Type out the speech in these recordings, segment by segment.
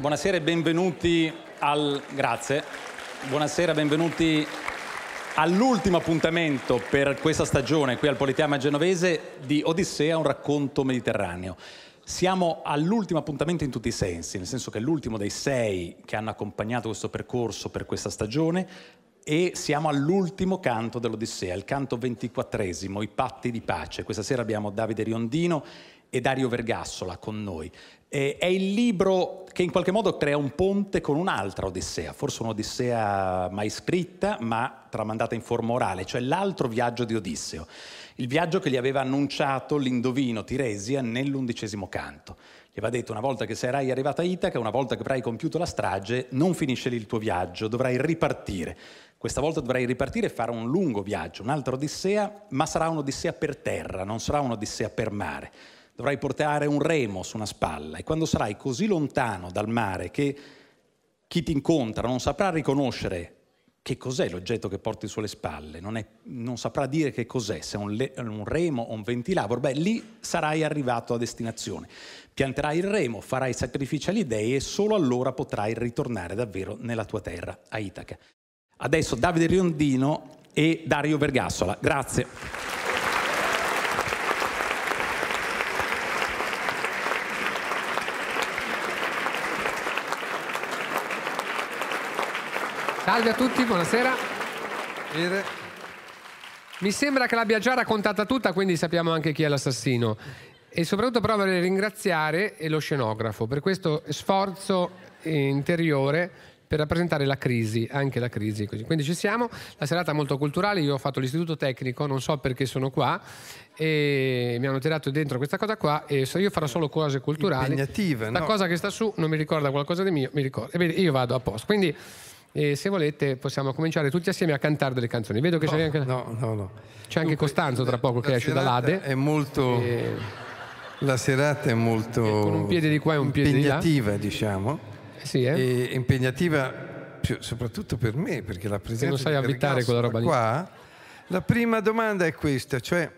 buonasera e benvenuti al... Grazie. Buonasera, benvenuti all'ultimo appuntamento per questa stagione qui al Politeama Genovese di Odissea, un racconto mediterraneo. Siamo all'ultimo appuntamento in tutti i sensi, nel senso che è l'ultimo dei sei che hanno accompagnato questo percorso per questa stagione e siamo all'ultimo canto dell'Odissea, il canto ventiquattresimo, i patti di pace. Questa sera abbiamo Davide Riondino e Dario Vergassola con noi. Eh, è il libro che in qualche modo crea un ponte con un'altra Odissea, forse un'Odissea mai scritta ma tramandata in forma orale, cioè l'altro viaggio di Odisseo, il viaggio che gli aveva annunciato l'indovino Tiresia nell'undicesimo canto. Gli aveva detto una volta che sarai arrivata a Itaca, una volta che avrai compiuto la strage, non finisce lì il tuo viaggio, dovrai ripartire. Questa volta dovrai ripartire e fare un lungo viaggio, un'altra Odissea, ma sarà un'Odissea per terra, non sarà un'Odissea per mare dovrai portare un remo su una spalla e quando sarai così lontano dal mare che chi ti incontra non saprà riconoscere che cos'è l'oggetto che porti sulle spalle, non, è, non saprà dire che cos'è, se è un, le, un, remo o un ventilavoro, beh lì sarai arrivato a destinazione. Pianterai il remo, farai sacrifici agli dei e solo allora potrai ritornare davvero nella tua terra, a Itaca. Adesso Davide Riondino e Dario Vergassola. Grazie. Salve a tutti, buonasera. Mi sembra che l'abbia già raccontata tutta, quindi sappiamo anche chi è l'assassino. E soprattutto però vorrei ringraziare lo scenografo per questo sforzo interiore per rappresentare la crisi, anche la crisi. Quindi ci siamo, la serata è molto culturale, io ho fatto l'istituto tecnico, non so perché sono qua, e mi hanno tirato dentro questa cosa qua e io farò solo cose culturali. Impegnativa, La no? cosa che sta su non mi ricorda qualcosa di mio, mi ricorda. E io vado a posto. Quindi e se volete possiamo cominciare tutti assieme a cantare delle canzoni. Vedo che no, c'è anche... No, no, no. C'è anche Costanzo tra poco che esce dall'Ade. È molto... E... La serata è molto... Con un piede di qua e un piede di là. Impegnativa, diciamo. Sì, eh? E impegnativa soprattutto per me, perché la presenza... Se non sai avvitare quella roba qua, lì. La prima domanda è questa, cioè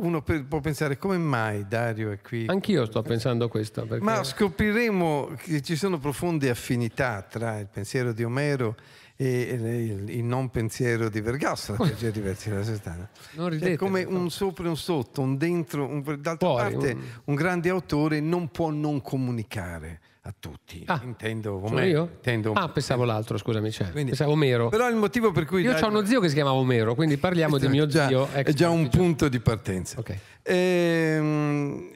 uno può pensare come mai Dario è qui. Anch'io sto pensando questo. Perché... Ma scopriremo che ci sono profonde affinità tra il pensiero di Omero e il, non pensiero di Vergassola, per certi diversi della Sestana. È come un sopra e un sotto, un dentro, un, d'altra Fuori, parte un... un grande autore non può non comunicare a tutti. Ah, intendo Omero. Io? Intendo ah, pensavo l'altro, scusami, cioè. quindi, pensavo Omero. Però il motivo per cui... Io ho uno zio che si chiama Omero, quindi parliamo di mio già, zio. È già un punto di partenza. Okay. Ehm,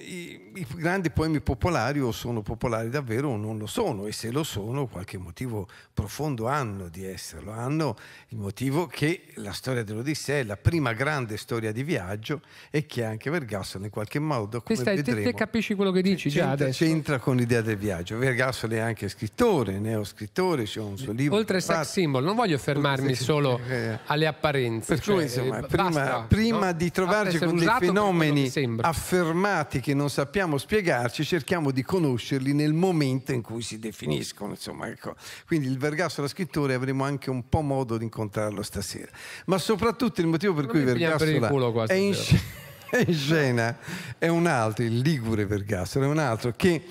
i, grandi poemi popolari o sono popolari davvero o non lo sono e se lo sono qualche motivo profondo hanno di esserlo. Hanno il motivo che la storia dell'Odissea è la prima grande storia di viaggio e che anche Vergassola in qualche modo, come stai, vedremo... Te, te capisci quello che dici c'entra, già adesso? C'entra con l'idea del viaggio. Vergassola è anche scrittore, neoscrittore, c'è un suo libro... Oltre sex symbol, non voglio fermarmi solo alle apparenze. Per cui, cioè, insomma, basta, prima, prima no? di trovarci con dei fenomeni affermati che non sappiamo spiegarci, cerchiamo di conoscerli nel momento in cui si definiscono. Insomma, ecco. Quindi il Vergassola scrittore avremo anche un po' modo di incontrarlo stasera. Ma soprattutto il motivo per non cui Vergassola per è, in è in scena è un altro, il Ligure Vergassola, è un altro che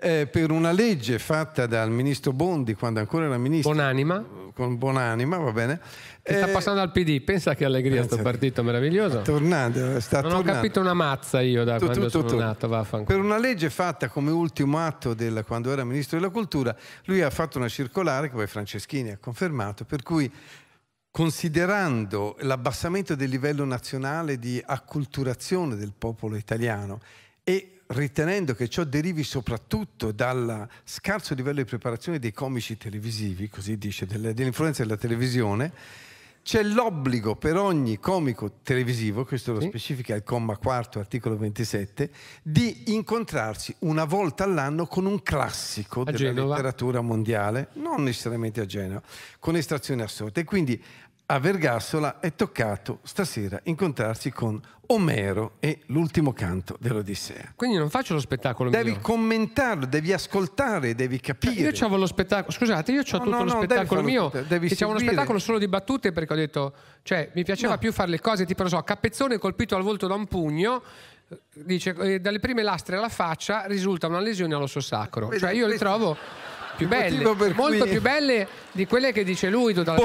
eh, per una legge fatta dal ministro Bondi quando ancora era ministro. Bonanima con Bonanima va bene. Che sta eh, passando al PD pensa che allegria sto partito meraviglioso. tornando, sta non tornando. ho capito una mazza io da tu, quando tu, tu, sono nato per una legge fatta come ultimo atto del, quando era ministro della cultura lui ha fatto una circolare che poi Franceschini ha confermato per cui considerando l'abbassamento del livello nazionale di acculturazione del popolo italiano e ritenendo che ciò derivi soprattutto dal scarso livello di preparazione dei comici televisivi, così dice, dell'influenza della televisione, c'è l'obbligo per ogni comico televisivo, questo lo sì. specifica il comma quarto, articolo 27, di incontrarsi una volta all'anno con un classico a della Genova. letteratura mondiale, non necessariamente a Genova, con estrazioni assorte. E quindi a Vergassola è toccato stasera incontrarsi con Omero e l'ultimo canto dell'Odissea. Quindi non faccio lo spettacolo devi mio. commentarlo, devi ascoltare, devi capire. Io c'avevo lo spettacolo, scusate, io ho no, tutto no, lo no, spettacolo mio, devi c'è uno spettacolo solo di battute perché ho detto, cioè mi piaceva più fare le cose tipo, non so, Capezzone colpito al volto da un pugno, dice, eh, dalle prime lastre alla faccia risulta una lesione all'osso sacro. Cioè io trovo più belle, molto cui- più belle di quelle che dice lui tutta la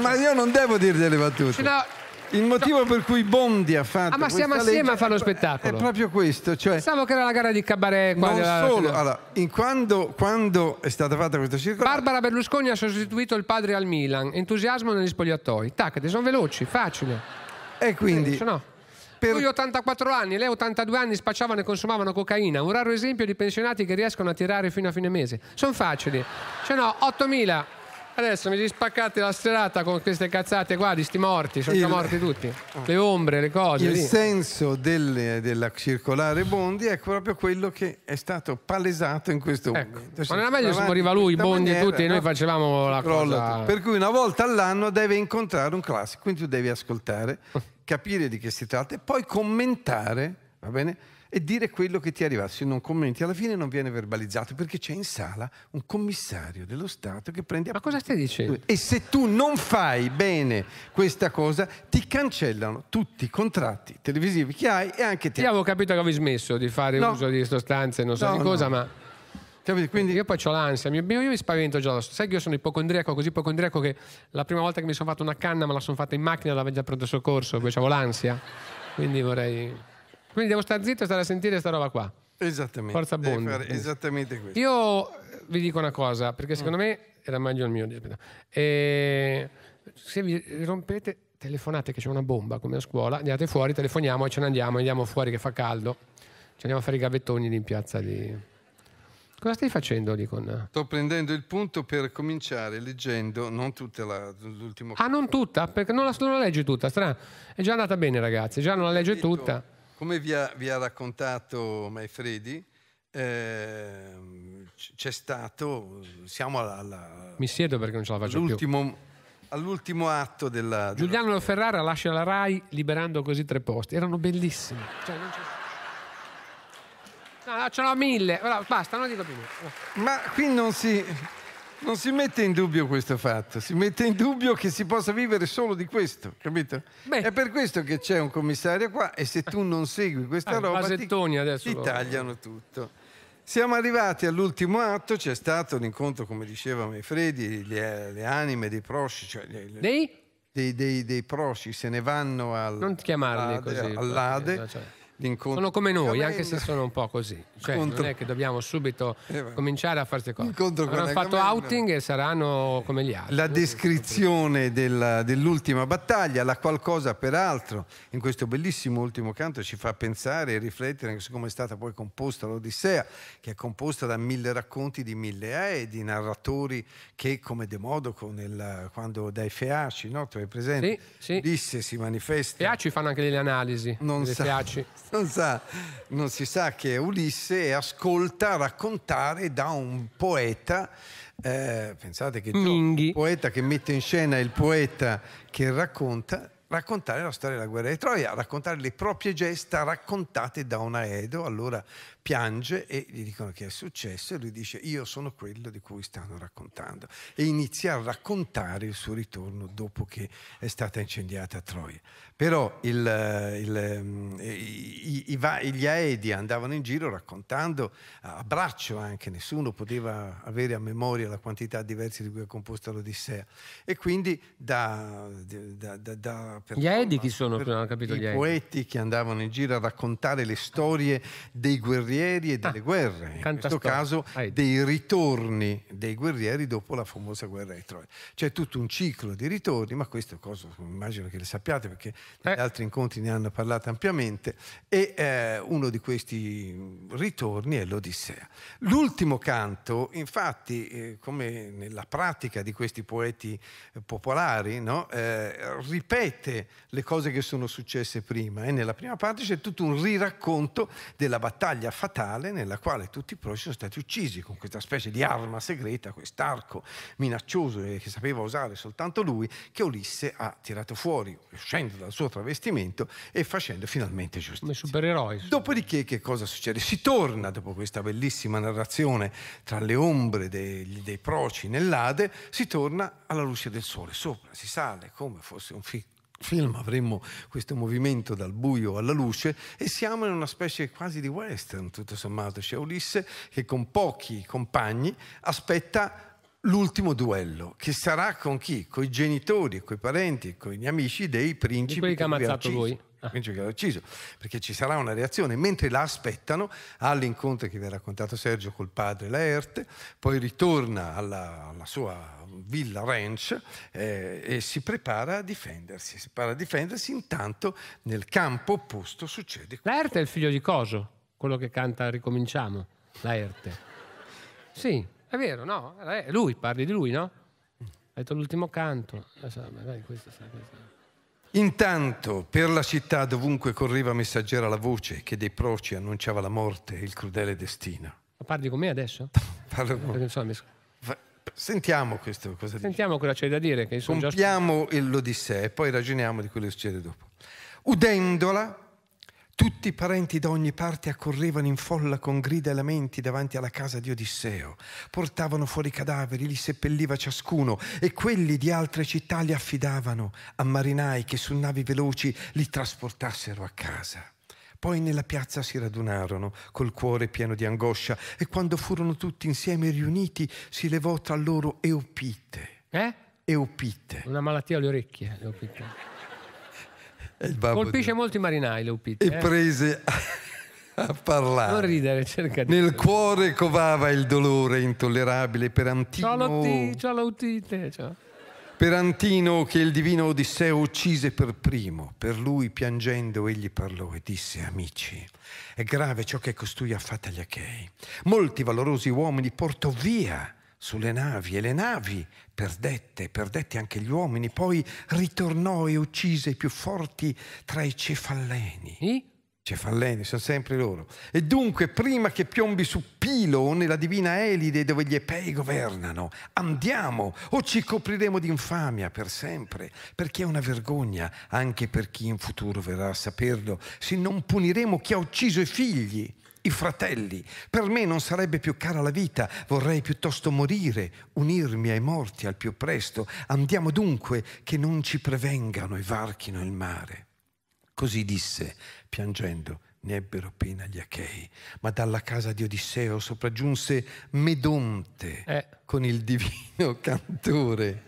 ma io non devo dire delle battute. No, Il motivo per cui Bondi ha fatto Ah, ma siamo assieme legge a fare lo spettacolo. È proprio questo, cioè pensavo che era la gara di cabaret. non della- solo, allora, in quando, quando è stata fatta questa circolare, Barbara Berlusconi ha sostituito il padre al Milan, entusiasmo negli spogliatoi. Tac, sono veloci, facile. e quindi Cioè, no. Per- Lui 84 anni, lei 82 anni spacciavano e consumavano cocaina. Un raro esempio di pensionati che riescono a tirare fino a fine mese. Sono facili. Cioè no, 8000. Adesso mi rispaccate la serata con queste cazzate qua di sti morti, sono già Il- morti tutti. Le ombre, le cose. il lì. senso delle- della circolare Bondi è proprio quello che è stato palesato in questo Ecco, momento. ma non era meglio se moriva lui, Bondi e tutti, e noi facevamo la cosa- Per cui una volta all'anno deve incontrare un classico, quindi tu devi ascoltare. capire di che si tratta e poi commentare, va bene? E dire quello che ti è arrivato. Se non commenti, alla fine non viene verbalizzato perché c'è in sala un commissario dello Stato che prende Ma cosa stai dicendo? e se tu non fai bene questa cosa, ti cancellano tutti i contratti televisivi che hai e anche te. Io avevo capito che avevi smesso di fare No. uso di sostanze, non so No, di cosa, no. ma? Quindi io poi ho l'ansia, mi- io mi spavento già. Sai che io sono ipocondriaco, così ipocondriaco che la prima volta che mi sono fatto una canna me la sono fatta in macchina, l'avevo già pronto soccorso, perché avevo l'ansia. Quindi vorrei... Quindi devo stare zitto e stare a sentire sta roba qua. esattamente. Forza fare esattamente questo. Io vi dico una cosa, perché secondo Mm. me era meglio il mio. E se vi rompete, telefonate che c'è una bomba come a scuola, andate fuori, telefoniamo e ce ne andiamo, andiamo fuori che fa caldo. Ci andiamo a fare i gavettoni lì in piazza di... Cosa stai facendo lì con... Sto prendendo il punto per cominciare leggendo non tutta la, l'ultimo Ah, non tutta? Perché non la, non la leggi tutta, strano. È già andata bene ragazzi, già non la legge tutta. Come vi ha, vi ha raccontato Maifredi, c- c'è stato, siamo alla- alla- Mi siedo perché non ce la faccio più. all'ultimo, all'ultimo atto della... della- Giuliano Ferrara lascia la RAI liberando così tre posti. Erano bellissimi. Cioè, non c'è... No, ce n'ho mille. Basta, non dico più niente. Ma qui non si, non si mette in dubbio questo fatto, si mette in dubbio che si possa vivere solo di questo, capito? Beh. È per questo che c'è un commissario qua e se tu non segui questa Ah, roba ti, ti tagliano tutto. Siamo arrivati all'ultimo atto, c'è stato l'incontro, come diceva Maifredi, le, le anime dei prosci, cioè le- le- Dei? dei, dei, dei prosci se ne vanno al, Non chiamarli all'Ade- l'incontro sono come noi, anche se sono un po' così. Cioè, Incontro- non è che dobbiamo subito Eh, cominciare a fare queste cose. Incontro con Avranno fatto outing e saranno come gli altri. La descrizione della- dell'ultima battaglia, la qualcosa peraltro in questo bellissimo ultimo canto ci fa pensare e riflettere anche su come è stata poi composta l'Odissea, che è composta da mille racconti di mille aedi, narratori che come Demodoco nel- quando dai Feaci, no? tu hai presente? Sì, sì. Ulisse si manifesta. Feaci fanno anche delle analisi. non delle sa, Feaci. Non sa, non si sa che Ulisse ascolta raccontare da un poeta. eh, pensate che il poeta che mette in scena il poeta che racconta raccontare la storia della guerra di Troia, raccontare le proprie gesta raccontate da un aedo, allora piange e gli dicono che è successo e lui dice io sono quello di cui stanno raccontando e inizia a raccontare il suo ritorno dopo che è stata incendiata Troia. Però il, il, i- i- gli aedi andavano in giro raccontando a braccio anche, nessuno poteva avere a memoria la quantità diversa di cui è composta l'Odissea. E quindi da... da- da- da- per Gli aedi chi sono? per Non ho capito I poeti che andavano in giro a raccontare le storie dei guerrieri e delle guerre, in questo storie. caso dei ritorni dei guerrieri dopo la famosa guerra di Troia. C'è tutto un ciclo di ritorni, ma questo cosa immagino che le sappiate perché Eh. altri incontri ne hanno parlato ampiamente e eh, uno di questi ritorni è l'Odissea. L'ultimo canto, infatti, eh, come nella pratica di questi poeti eh, popolari, no? Eh, ripete le cose che sono successe prima e nella prima parte c'è tutto un riracconto della battaglia fatale nella quale tutti i proci sono stati uccisi con questa specie di arma segreta, quest'arco minaccioso che sapeva usare soltanto lui, che Ulisse ha tirato fuori, uscendo dal suo travestimento e facendo finalmente Come giustizia. supereroi. Dopodiché che cosa succede? Si torna dopo questa bellissima narrazione tra le ombre dei, dei proci nell'Ade, si torna alla luce del sole, sopra si sale come fosse un fi- film, avremmo questo movimento dal buio alla luce e siamo in una specie quasi di western tutto sommato. C'è Ulisse che con pochi compagni aspetta l'ultimo duello, che sarà con chi? Con i genitori, con i parenti, con gli amici dei principi. Di quelli che ha ammazzato ucciso. Ah. Che l'ha ucciso, perché ci sarà una reazione. Mentre la aspettano, all'incontro che vi ha raccontato Sergio col padre Laerte, poi ritorna alla, alla sua villa ranch eh, e si prepara a difendersi. Si prepara a difendersi, intanto nel campo opposto succede. Laerte è il figlio di Coso, quello che canta Ricominciamo. Laerte. Sì, è vero, no? È lui, parli di lui, no? Ha detto l'ultimo canto. Magari questo, questo. Intanto per la città dovunque correva messaggera la voce che dei proci annunciava la morte e il crudele destino. Ma parli con me adesso? Parlo con... so, mi... Sentiamo questo cosa Sentiamo dice. cosa c'è da dire. Che Compiamo già... l'Odissea e poi ragioniamo di quello che succede dopo. Udendola, tutti i parenti da ogni parte accorrevano in folla con grida e lamenti davanti alla casa di Odisseo. Portavano fuori i cadaveri, li seppelliva ciascuno e quelli di altre città li affidavano a marinai che su navi veloci li trasportassero a casa. Poi nella piazza si radunarono col cuore pieno di angoscia e quando furono tutti insieme riuniti si levò tra loro Eupite. Eh? Eupite. Una malattia alle orecchie. Eupite. Colpisce di... molti marinai Leupite. E eh? prese a parlare. Non ridere, cerca di... Nel cuore covava il dolore intollerabile per Antino. Ciao Lautite, ciao. Per Antino che il divino Odisseo uccise per primo. Per lui piangendo egli parlò e disse amici, è grave ciò che costui ha fatto agli Achei. Molti valorosi uomini portò via sulle navi e le navi perdette, perdette anche gli uomini, poi ritornò e uccise i più forti tra i cefalleni. I? Cefalleni, sono sempre loro. E dunque, prima che piombi su Pilo o nella divina Elide dove gli Epei governano, andiamo o ci copriremo di infamia per sempre, perché è una vergogna anche per chi in futuro verrà a saperlo, se non puniremo chi ha ucciso i figli i fratelli. Per me non sarebbe più cara la vita, vorrei piuttosto morire, unirmi ai morti al più presto. Andiamo dunque che non ci prevengano e varchino il mare. Così disse, piangendo, ne ebbero pena gli Achei. Ma dalla casa di Odisseo sopraggiunse Medonte eh. con il divino cantore.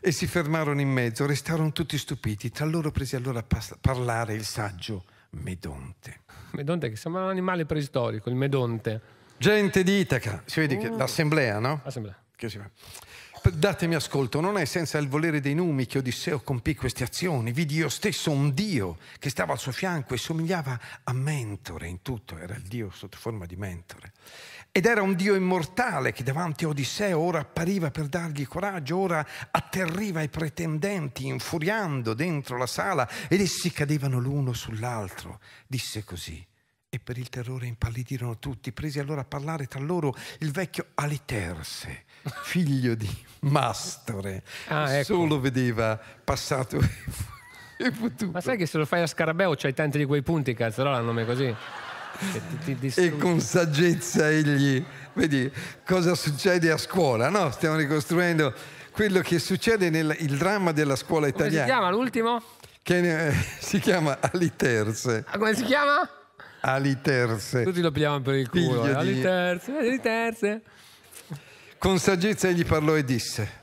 E si fermarono in mezzo, restarono tutti stupiti. Tra loro prese allora a parlare il saggio Medonte. Medonte che sembra un animale preistorico, il medonte. Gente di Itaca, si vede che oh. l'assemblea, no? Assemblea. Che si fa? Datemi ascolto, non è senza il volere dei numi che Odisseo compì queste azioni. Vidi io stesso un dio che stava al suo fianco e somigliava a Mentore in tutto, era il dio sotto forma di Mentore. Ed era un dio immortale che davanti a Odisseo ora appariva per dargli coraggio, ora atterriva i pretendenti, infuriando dentro la sala ed essi cadevano l'uno sull'altro. Disse così. E per il terrore impallidirono tutti, presi allora a parlare tra loro il vecchio Aliterse, figlio di Mastore. Ah, ecco. Solo vedeva passato e futuro. Ma sai che se lo fai a Scarabeo c'hai tanti di quei punti, cazzarola, il nome così e con saggezza egli, vedi cosa succede a scuola, no? Stiamo ricostruendo quello che succede nel dramma della scuola italiana. Come si chiama l'ultimo? Che eh, si chiama Aliterse. Ah, come si chiama? Aliterse. Tutti lo pigliamo per il culo. Eh. Aliterse, Aliterse. Con saggezza egli parlò e disse,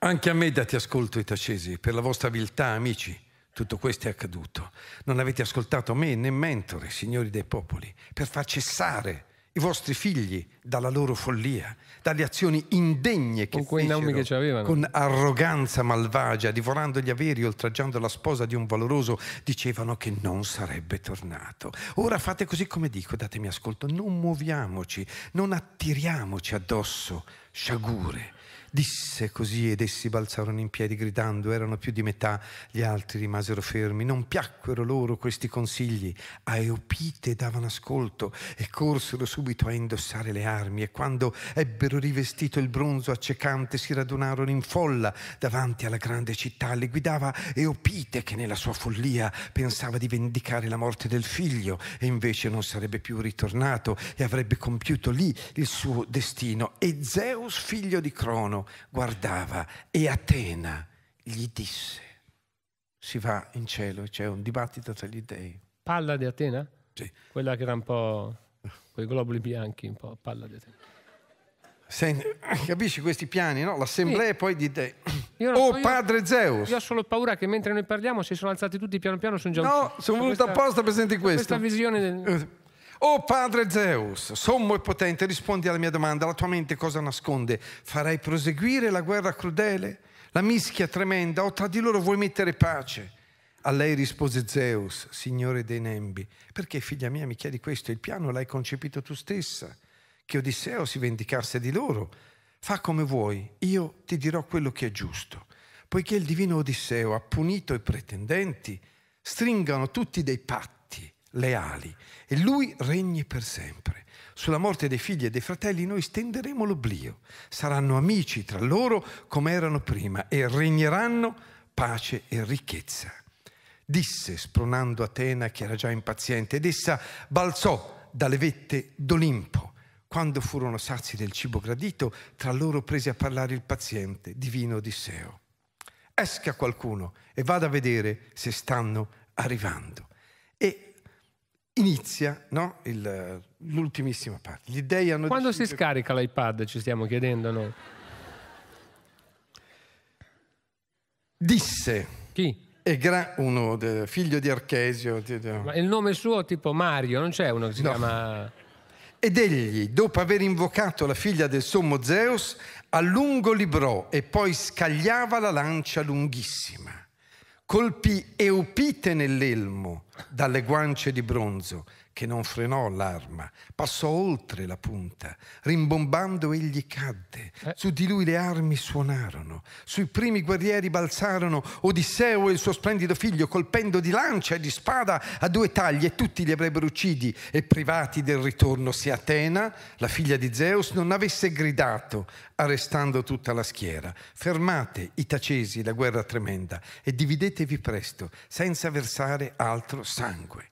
anche a me date ascolto i tacesi, per la vostra viltà, amici tutto questo è accaduto. Non avete ascoltato me né mentore, signori dei popoli, per far cessare i vostri figli dalla loro follia, dalle azioni indegne che con nomi che avevano. con arroganza malvagia, divorando gli averi, oltraggiando la sposa di un valoroso, dicevano che non sarebbe tornato. Ora fate così come dico, datemi ascolto, non muoviamoci, non attiriamoci addosso sciagure Disse così ed essi balzarono in piedi gridando, erano più di metà, gli altri rimasero fermi, non piacquero loro questi consigli, a Eupite davano ascolto e corsero subito a indossare le armi e quando ebbero rivestito il bronzo accecante si radunarono in folla davanti alla grande città, le guidava Eupite che nella sua follia pensava di vendicare la morte del figlio e invece non sarebbe più ritornato e avrebbe compiuto lì il suo destino. E Zeus figlio di Crono guardava e Atena gli disse, si va in cielo, c'è un dibattito tra gli dei. Palla di Atena? Sì. Quella che era un po' quei globuli bianchi, un po' palla di Atena. Se- capisci questi piani, no? L'assemblea Sì. poi di te. Io Oh so, io- padre Zeus! Io ho solo paura che mentre noi parliamo si sono alzati tutti piano piano, sono già No, sono venuto apposta per sentire questo. Questa visione del... Oh padre Zeus, sommo e potente, rispondi alla mia domanda. La tua mente cosa nasconde? Farai proseguire la guerra crudele? La mischia tremenda? O tra di loro vuoi mettere pace? A lei rispose Zeus, signore dei Nembi. Perché, figlia mia, mi chiedi questo? Il piano l'hai concepito tu stessa. Che Odisseo si vendicasse di loro. Fa come vuoi, io ti dirò quello che è giusto. Poiché il divino Odisseo ha punito i pretendenti, stringano tutti dei patti leali e lui regni per sempre. Sulla morte dei figli e dei fratelli noi stenderemo l'oblio. Saranno amici tra loro come erano prima e regneranno pace e ricchezza. Disse, spronando Atena che era già impaziente, ed essa balzò dalle vette d'Olimpo. Quando furono sazi del cibo gradito, tra loro prese a parlare il paziente, divino Odisseo. Esca qualcuno e vada a vedere se stanno arrivando. E inizia no, il- l'ultimissima parte. Gli dei hanno Quando si deciso- scarica l'iPad, ci stiamo chiedendo noi. Disse, Chi? gra- uno de- figlio di Archesio, di- di- Ma il nome suo tipo Mario, non c'è uno che si No. chiama... Ed egli, dopo aver invocato la figlia del sommo Zeus, a lungo librò e poi scagliava la lancia lunghissima. Colpì Eupite nell'elmo dalle guance di bronzo, che non frenò l'arma, passò oltre la punta, rimbombando egli cadde. Su di lui le armi suonarono, sui primi guerrieri balzarono Odisseo e il suo splendido figlio, colpendo di lancia e di spada a due tagli, e tutti li avrebbero uccisi e privati del ritorno se Atena, la figlia di Zeus, non avesse gridato, arrestando tutta la schiera. Fermate i tacesi, la guerra tremenda, e dividetevi presto, senza versare altro sangue.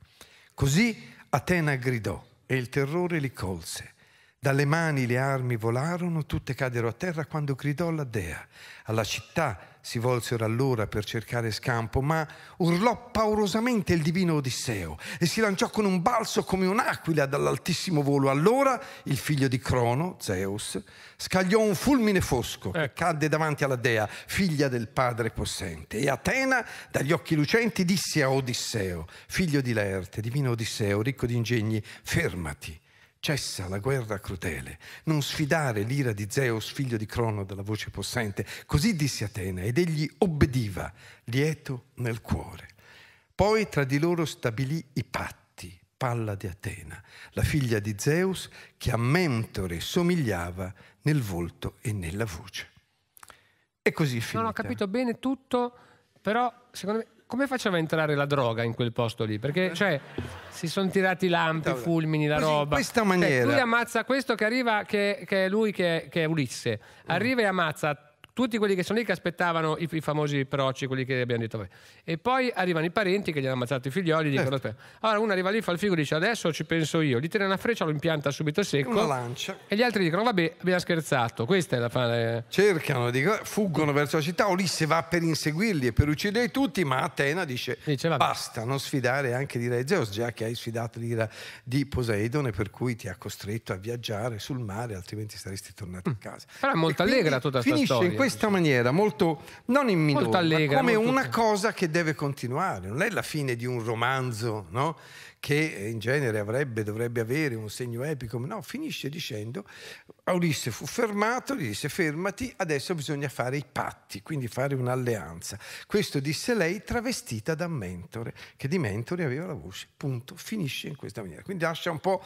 Così Atena gridò e il terrore li colse. Dalle mani le armi volarono, tutte cadero a terra quando gridò la dea. Alla città si volsero allora per cercare scampo, ma urlò paurosamente il divino Odisseo e si lanciò con un balzo come un'aquila dall'altissimo volo. Allora il figlio di Crono, Zeus, scagliò un fulmine fosco che Ecco. cadde davanti alla dea, figlia del padre possente. E Atena, dagli occhi lucenti, disse a Odisseo, figlio di Laerte, divino Odisseo, ricco di ingegni, fermati. Cessa la guerra crudele, non sfidare l'ira di Zeus, figlio di Crono dalla voce possente. Così disse Atena ed egli obbediva, lieto nel cuore. Poi tra di loro stabilì i patti, palla di Atena, la figlia di Zeus, che a Mentore somigliava nel volto e nella voce. E così finita. Non ho capito bene tutto, però secondo me come faceva a entrare la droga in quel posto lì? Perché cioè si sono tirati lampi, fulmini, la così, in roba. questa Cioè, maniera- lui ammazza questo che arriva, che, che è lui che, che è Ulisse. Arriva e ammazza tutti quelli che sono lì che aspettavano i, i famosi proci, quelli che abbiamo detto. voi. E poi arrivano i parenti che gli hanno ammazzato i figlioli. Certo. Dicono, aspetta. Allora uno arriva lì, fa il figo e dice adesso ci penso io. Gli tira una freccia, lo impianta subito secco. Una lancia. E gli altri dicono vabbè abbiamo scherzato. Questa è la fine. Cercano, dico, fuggono verso la città, Ulisse va per inseguirli e per uccidere tutti, ma Atena dice, Dice, basta, non sfidare anche di Re Zeus, già che hai sfidato l'ira di Poseidone, per cui ti ha costretto a viaggiare sul mare, altrimenti saresti tornato a casa. Mm. Però è molto allegra tutta sta Finisce storia, questa maniera, molto, non in minore, Molto allegra, come molto- una cosa che deve continuare, non è la fine di un romanzo, no? che in genere avrebbe, dovrebbe avere un segno epico, no, finisce dicendo, Ulisse fu fermato, gli disse fermati, adesso bisogna fare i patti, quindi fare un'alleanza. Questo disse lei travestita da mentore, che di mentore aveva la voce, punto, finisce in questa maniera. Quindi lascia un po'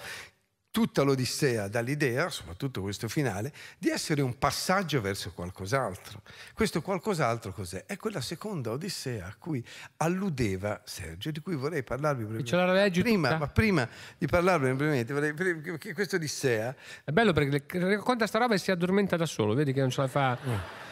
tutta l'Odissea dall'idea, soprattutto questo finale, di essere un passaggio verso qualcos'altro. Questo qualcos'altro cos'è? È quella seconda Odissea a cui alludeva Sergio, di cui vorrei parlarvi brevemente. Prima, ma prima di parlarvi brevemente, vorrei che questa Odissea È bello perché racconta sta roba e si addormenta da solo, vedi che non ce la fa. Eh,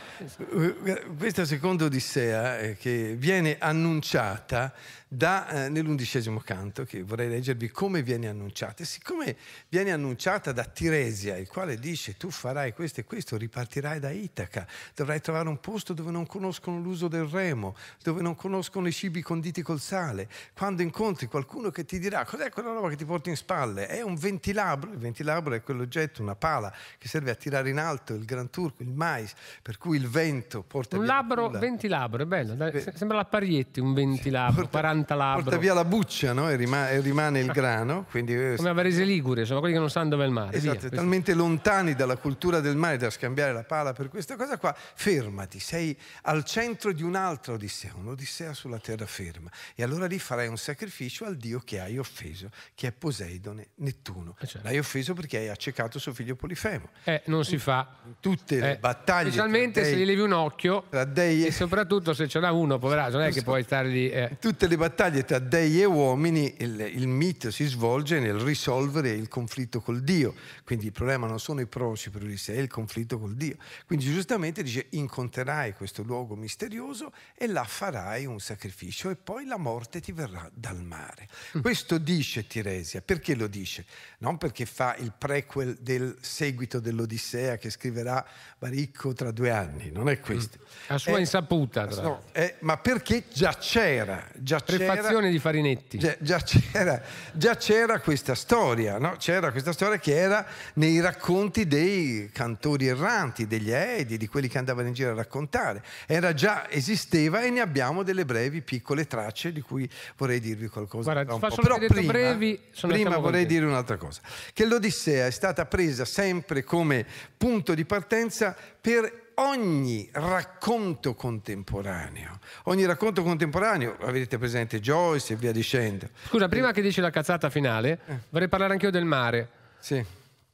Questa seconda Odissea eh, che viene annunciata da, eh, nell'undicesimo canto, che vorrei leggervi come viene annunciata. E siccome viene annunciata da Tiresia, il quale dice tu farai questo e questo, ripartirai da Itaca, dovrai trovare un posto dove non conoscono l'uso del remo, dove non conoscono i cibi conditi col sale. Quando incontri qualcuno che ti dirà cos'è quella roba che ti porti in spalle, è un ventilabro, il ventilabro è quell'oggetto, una pala che serve a tirare in alto il gran turco, il mais, per cui il vento porta un labro, la- ventilabro, è bello, dai, sembra la Parietti, un ventilabro, 40 labbro. porta via la buccia no? e, rima- e rimane il grano, quindi eh, Come a Varese Ligure, insomma, quelli che non sanno dove è il mare. Esatto, via, talmente lontani dalla cultura del mare da scambiare la pala per questa cosa qua, fermati, sei al centro di un'altra Odissea, un'Odissea sulla terraferma. E allora lì farai un sacrificio al Dio che hai offeso, che è Poseidone, Nettuno. Eh, certo. L'hai offeso perché hai accecato suo figlio Polifemo. Eh, non si fa. Tutte le Eh, battaglie Specialmente se gli levi un occhio dei e soprattutto se ce n'ha uno, poverato, non è che puoi stare lì. eh. tutte le battaglie tra dei e uomini, il, il mito si svolge nel risolvere il conflitto col Dio. Quindi il problema non sono i proci per Ulisse, è il conflitto col Dio. Quindi giustamente dice incontrerai questo luogo misterioso e là farai un sacrificio e poi la morte ti verrà dal mare. Questo dice Tiresia. Perché lo dice? Non perché fa il prequel del seguito dell'Odissea che scriverà Baricco tra due anni, non è questo. A sua È- insaputa, tra No, è- ma perché già c'era, già c'era Prefazione di Farinetti. Già, già c'era, già c'era questa storia, no? c'era questa storia che era nei racconti dei cantori erranti, degli Edi, di quelli che andavano in giro a raccontare. Era già, esisteva e ne abbiamo delle brevi piccole tracce di cui vorrei dirvi qualcosa. Guarda, solo Però prima, brevi, prima vorrei dire un'altra cosa, che l'Odissea è stata presa sempre come punto di partenza per ogni racconto contemporaneo. Ogni racconto contemporaneo, avete presente Joyce e via dicendo. Scusa, prima che dici la cazzata finale, Eh. vorrei parlare anch'io del mare. Sì.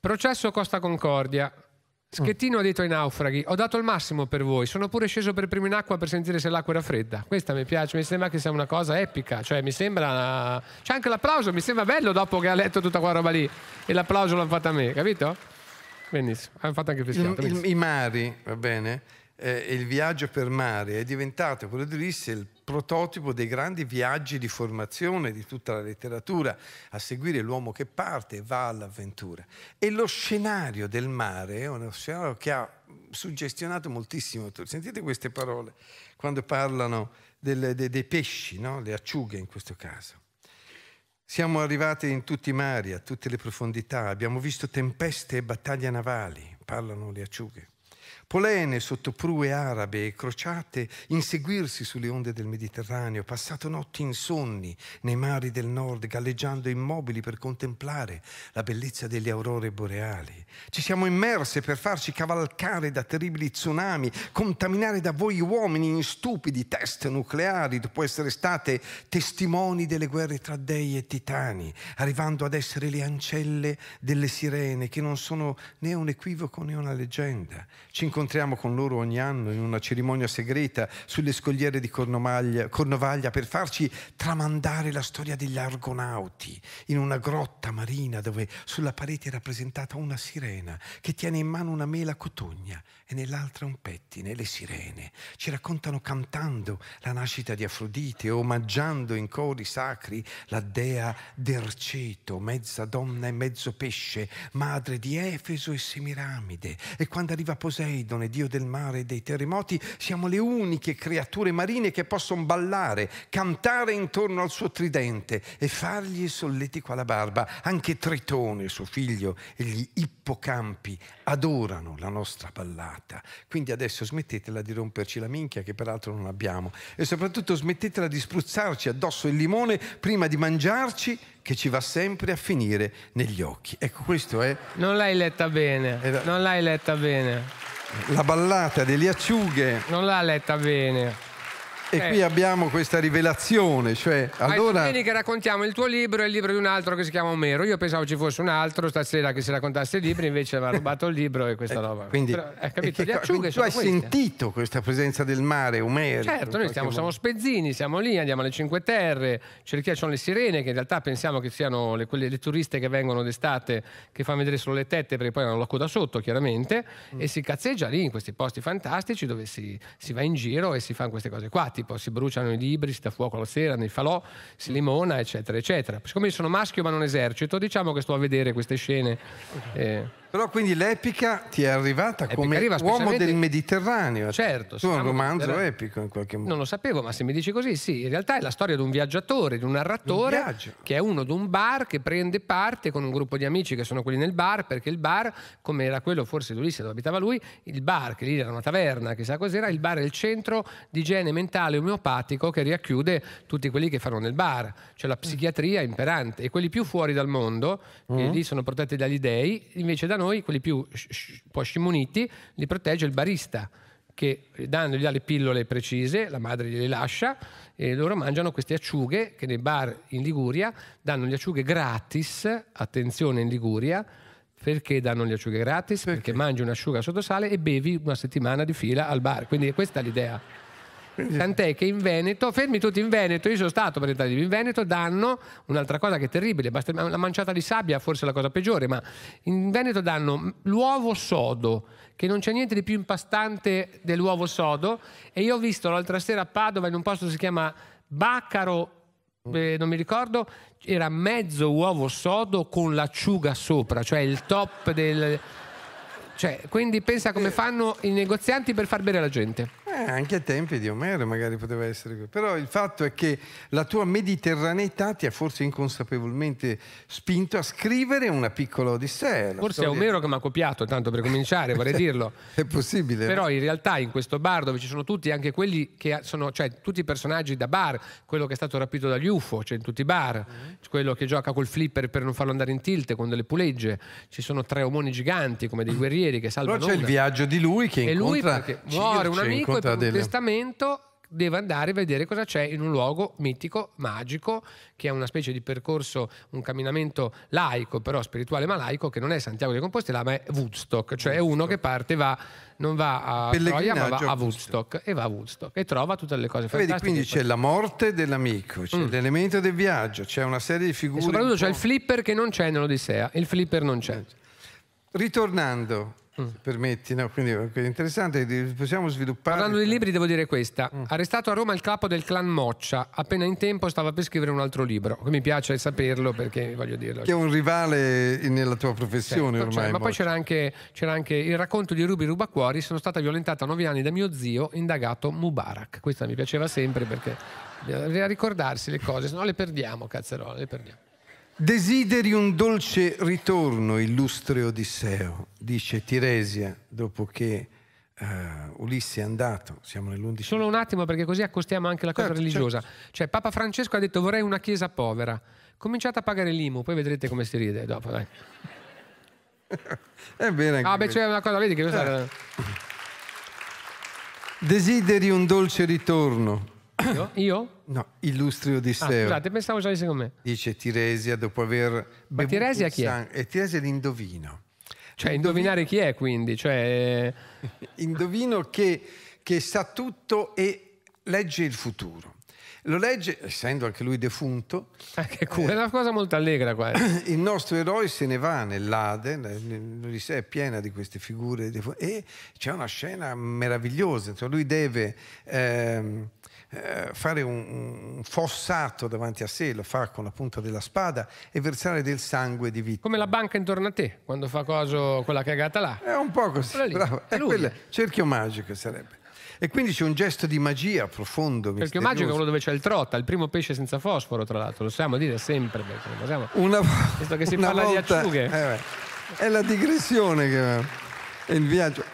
Processo Costa Concordia. Schettino ha detto ai naufraghi: Ho dato il massimo per voi, sono pure sceso per primo in acqua per sentire se l'acqua era fredda. Questa mi piace, mi sembra che sia una cosa epica. Cioè, mi sembra. C'è anche l'applauso, mi sembra bello dopo che ha letto tutta quella roba lì. E l'applauso l'hanno fatto a me, capito? Benissimo, hanno fatto anche il Il- fischiato. il- benissimo. I mari, va bene? Eh, il viaggio per mare è diventato, quello di Ulisse, il prototipo dei grandi viaggi di formazione di tutta la letteratura, a seguire l'uomo che parte e va all'avventura. E lo scenario del mare è uno scenario che ha suggestionato moltissimo. Sentite queste parole quando parlano del- de- dei pesci, no? le acciughe in questo caso. Siamo arrivati in tutti i mari, a tutte le profondità, abbiamo visto tempeste e battaglie navali, parlano le acciughe. Polene sotto prue arabe e crociate inseguirsi sulle onde del Mediterraneo, passato notti insonni nei mari del nord, galleggiando immobili per contemplare la bellezza delle aurore boreali. Ci siamo immerse per farci cavalcare da terribili tsunami, contaminare da voi uomini in stupidi test nucleari, dopo essere state testimoni delle guerre tra dei e titani, arrivando ad essere le ancelle delle sirene, che non sono né un equivoco né una leggenda. Ci incontriamo con loro ogni anno in una cerimonia segreta sulle scogliere di Cornovaglia, per farci tramandare la storia degli argonauti in una grotta marina dove sulla parete è rappresentata una sirena che tiene in mano una mela cotogna e nell'altra un pettine, le sirene. Ci raccontano cantando la nascita di Afrodite, omaggiando in cori sacri la dea d'Erceto, mezza donna e mezzo pesce, madre di Efeso e Semiramide. E quando arriva Poseidone, dio del mare e dei terremoti, siamo le uniche creature marine che possono ballare, cantare intorno al suo tridente e fargli il solletico alla barba. Anche Tritone, suo figlio, e gli ippocampi adorano la nostra ballata. Quindi adesso smettetela di romperci la minchia, che peraltro non abbiamo, e soprattutto smettetela di spruzzarci addosso il limone prima di mangiarci, che ci va sempre a finire negli occhi. Ecco, questo è Non l'hai letta bene. Era- Non l'hai letta bene. la ballata delle acciughe. Non l'ha letta bene. E Eh. qui abbiamo questa rivelazione, cioè allora... Hai che raccontiamo il tuo libro e il libro di un altro che si chiama Omero. Io pensavo ci fosse un altro stasera che si raccontasse i libri, invece aveva rubato il libro e questa roba. Quindi, Però, hai capito? che tu hai queste. sentito questa presenza del mare, Omero? Certo, noi stiamo, siamo spezzini, siamo lì, andiamo alle Cinque Terre, cerchiamo, le sirene che in realtà pensiamo che siano le, quelle, le turiste che vengono d'estate che fanno vedere solo le tette perché poi hanno la coda sotto chiaramente Mm. e si cazzeggia lì in questi posti fantastici dove si, si va in giro e si fanno queste cose qua. Tipo si bruciano i libri, si dà fuoco alla sera, nei falò, si limona, eccetera, eccetera. Siccome io sono maschio ma non esercito, diciamo che sto a vedere queste scene. Eh, Però quindi l'epica ti è arrivata L'epica come arriva uomo specialmente- del Mediterraneo. Certo, Tu hai un siamo- romanzo epico in qualche modo. Non lo sapevo, ma se mi dici così, sì, in realtà è la storia di un viaggiatore, di un narratore, Un viaggio. che è uno di un bar che prende parte con un gruppo di amici che sono quelli nel bar, perché il bar, come era quello forse di Ulisse dove abitava lui, il bar, che lì era una taverna, chissà cos'era, il bar è il centro di igiene mentale omeopatico che racchiude tutti quelli che fanno nel bar, cioè la psichiatria imperante, e quelli più fuori dal mondo, che lì sono protetti dagli dei, invece da noi, quelli più un po' scimuniti, li protegge il barista che dandogli le pillole precise, la madre gliele lascia e loro mangiano queste acciughe che nei bar in Liguria danno le acciughe gratis, attenzione in Liguria, perché danno le acciughe gratis? Perché, mangi un'asciuga sotto sale e bevi una settimana di fila al bar, quindi questa è l'idea. Tant'è che in Veneto, fermi tutti in Veneto, io sono stato per entrare in Veneto, danno un'altra cosa che è terribile, basta, la manciata di sabbia forse è la cosa peggiore, ma in Veneto danno l'uovo sodo, che non c'è niente di più impastante dell'uovo sodo, e io ho visto l'altra sera a Padova in un posto che si chiama Baccaro, eh, non mi ricordo, era mezzo uovo sodo con l'acciuga sopra, cioè il top del... Cioè, quindi pensa come fanno i negozianti per far bere la gente. Eh, anche ai tempi di Omero magari poteva essere così. Però il fatto è che la tua mediterraneità ti ha forse inconsapevolmente spinto a scrivere una piccola odissea. Forse è Omero che mi ha copiato, tanto per cominciare, vorrei dirlo. È possibile. Però in realtà in questo bar dove ci sono tutti, anche quelli che sono, cioè tutti i personaggi da bar, quello che è stato rapito dagli UFO, cioè in tutti i bar, quello che gioca col flipper per non farlo andare in tilt con delle pulegge, ci sono tre omoni giganti come dei guerrieri che Però salvano c'è il viaggio di lui che E lui incontra perché muore un amico incontra per un delle- testamento deve andare a vedere cosa c'è in un luogo mitico, magico, che è una specie di percorso, un camminamento laico, però spirituale ma laico, che non è Santiago di Compostela, ma è Woodstock, cioè è uno che parte va non va a Troia, ma va a a Woodstock e va a Woodstock e trova tutte le cose Vedi, fantastiche. quindi c'è la morte dell'amico, c'è l'elemento del viaggio, c'è una serie di Mm. e figure. soprattutto c'è il flipper che non c'è nell'Odissea, il flipper non c'è. Ritornando, Mm. permetti, no? quindi è interessante, possiamo sviluppare. Parlando di libri devo dire questa, Mm. arrestato a Roma il capo del clan Moccia, appena in tempo stava per scrivere un altro libro, mi piace saperlo perché voglio dirlo. Che è un rivale nella tua professione Certo, ormai. cioè, ma poi c'era anche, c'era anche il racconto di Ruby Rubacuori. Sono stata violentata a nove anni da mio zio, indagato Mubarak. Questa mi piaceva sempre perché bisogna ricordarsi le cose, se no le perdiamo, cazzerola, le perdiamo. Desideri un dolce ritorno, illustre Odisseo, dice Tiresia dopo che eh, Ulisse è andato. Siamo nell'11. Solo un attimo perché così accostiamo anche la cosa Certo, religiosa. Cioè, Papa Francesco ha detto vorrei una chiesa povera. Cominciate a pagare l'IMU, poi vedrete come si ride dopo. Dai. È bene anche Ah, beh, c'è una cosa, vedi che questa Eh. Desideri un dolce ritorno. Io? Io? No, illustre Ah, Odisseo. scusate, pensavo già con me. Dice Tiresia dopo aver bevuto Tiresia chi è? E Tiresia è l'indovino. Cioè, indovinare chi è quindi? Cioè, Indovino che, che sa tutto e legge il futuro. Lo legge, essendo anche lui defunto, eh, che culo, è una cosa molto allegra qua. eh. il nostro eroe se ne va nell'Ade, l'Odissea è piena di queste figure e c'è una scena meravigliosa, cioè lui deve ehm, eh, fare un, un fossato davanti a sé, lo fa con la punta della spada e versare del sangue di vita. Come la banca intorno a te, quando fa coso quella cagata là. È un po' così, bravo. è quello, cerchio magico sarebbe. E quindi c'è un gesto di magia profondo, Perché misterioso. magico è quello dove c'è il trotta, il primo pesce senza fosforo, tra l'altro, lo sappiamo dire sempre. Possiamo- Una, Visto che si parla di volta- acciughe. eh, beh, è la digressione che è il viaggio.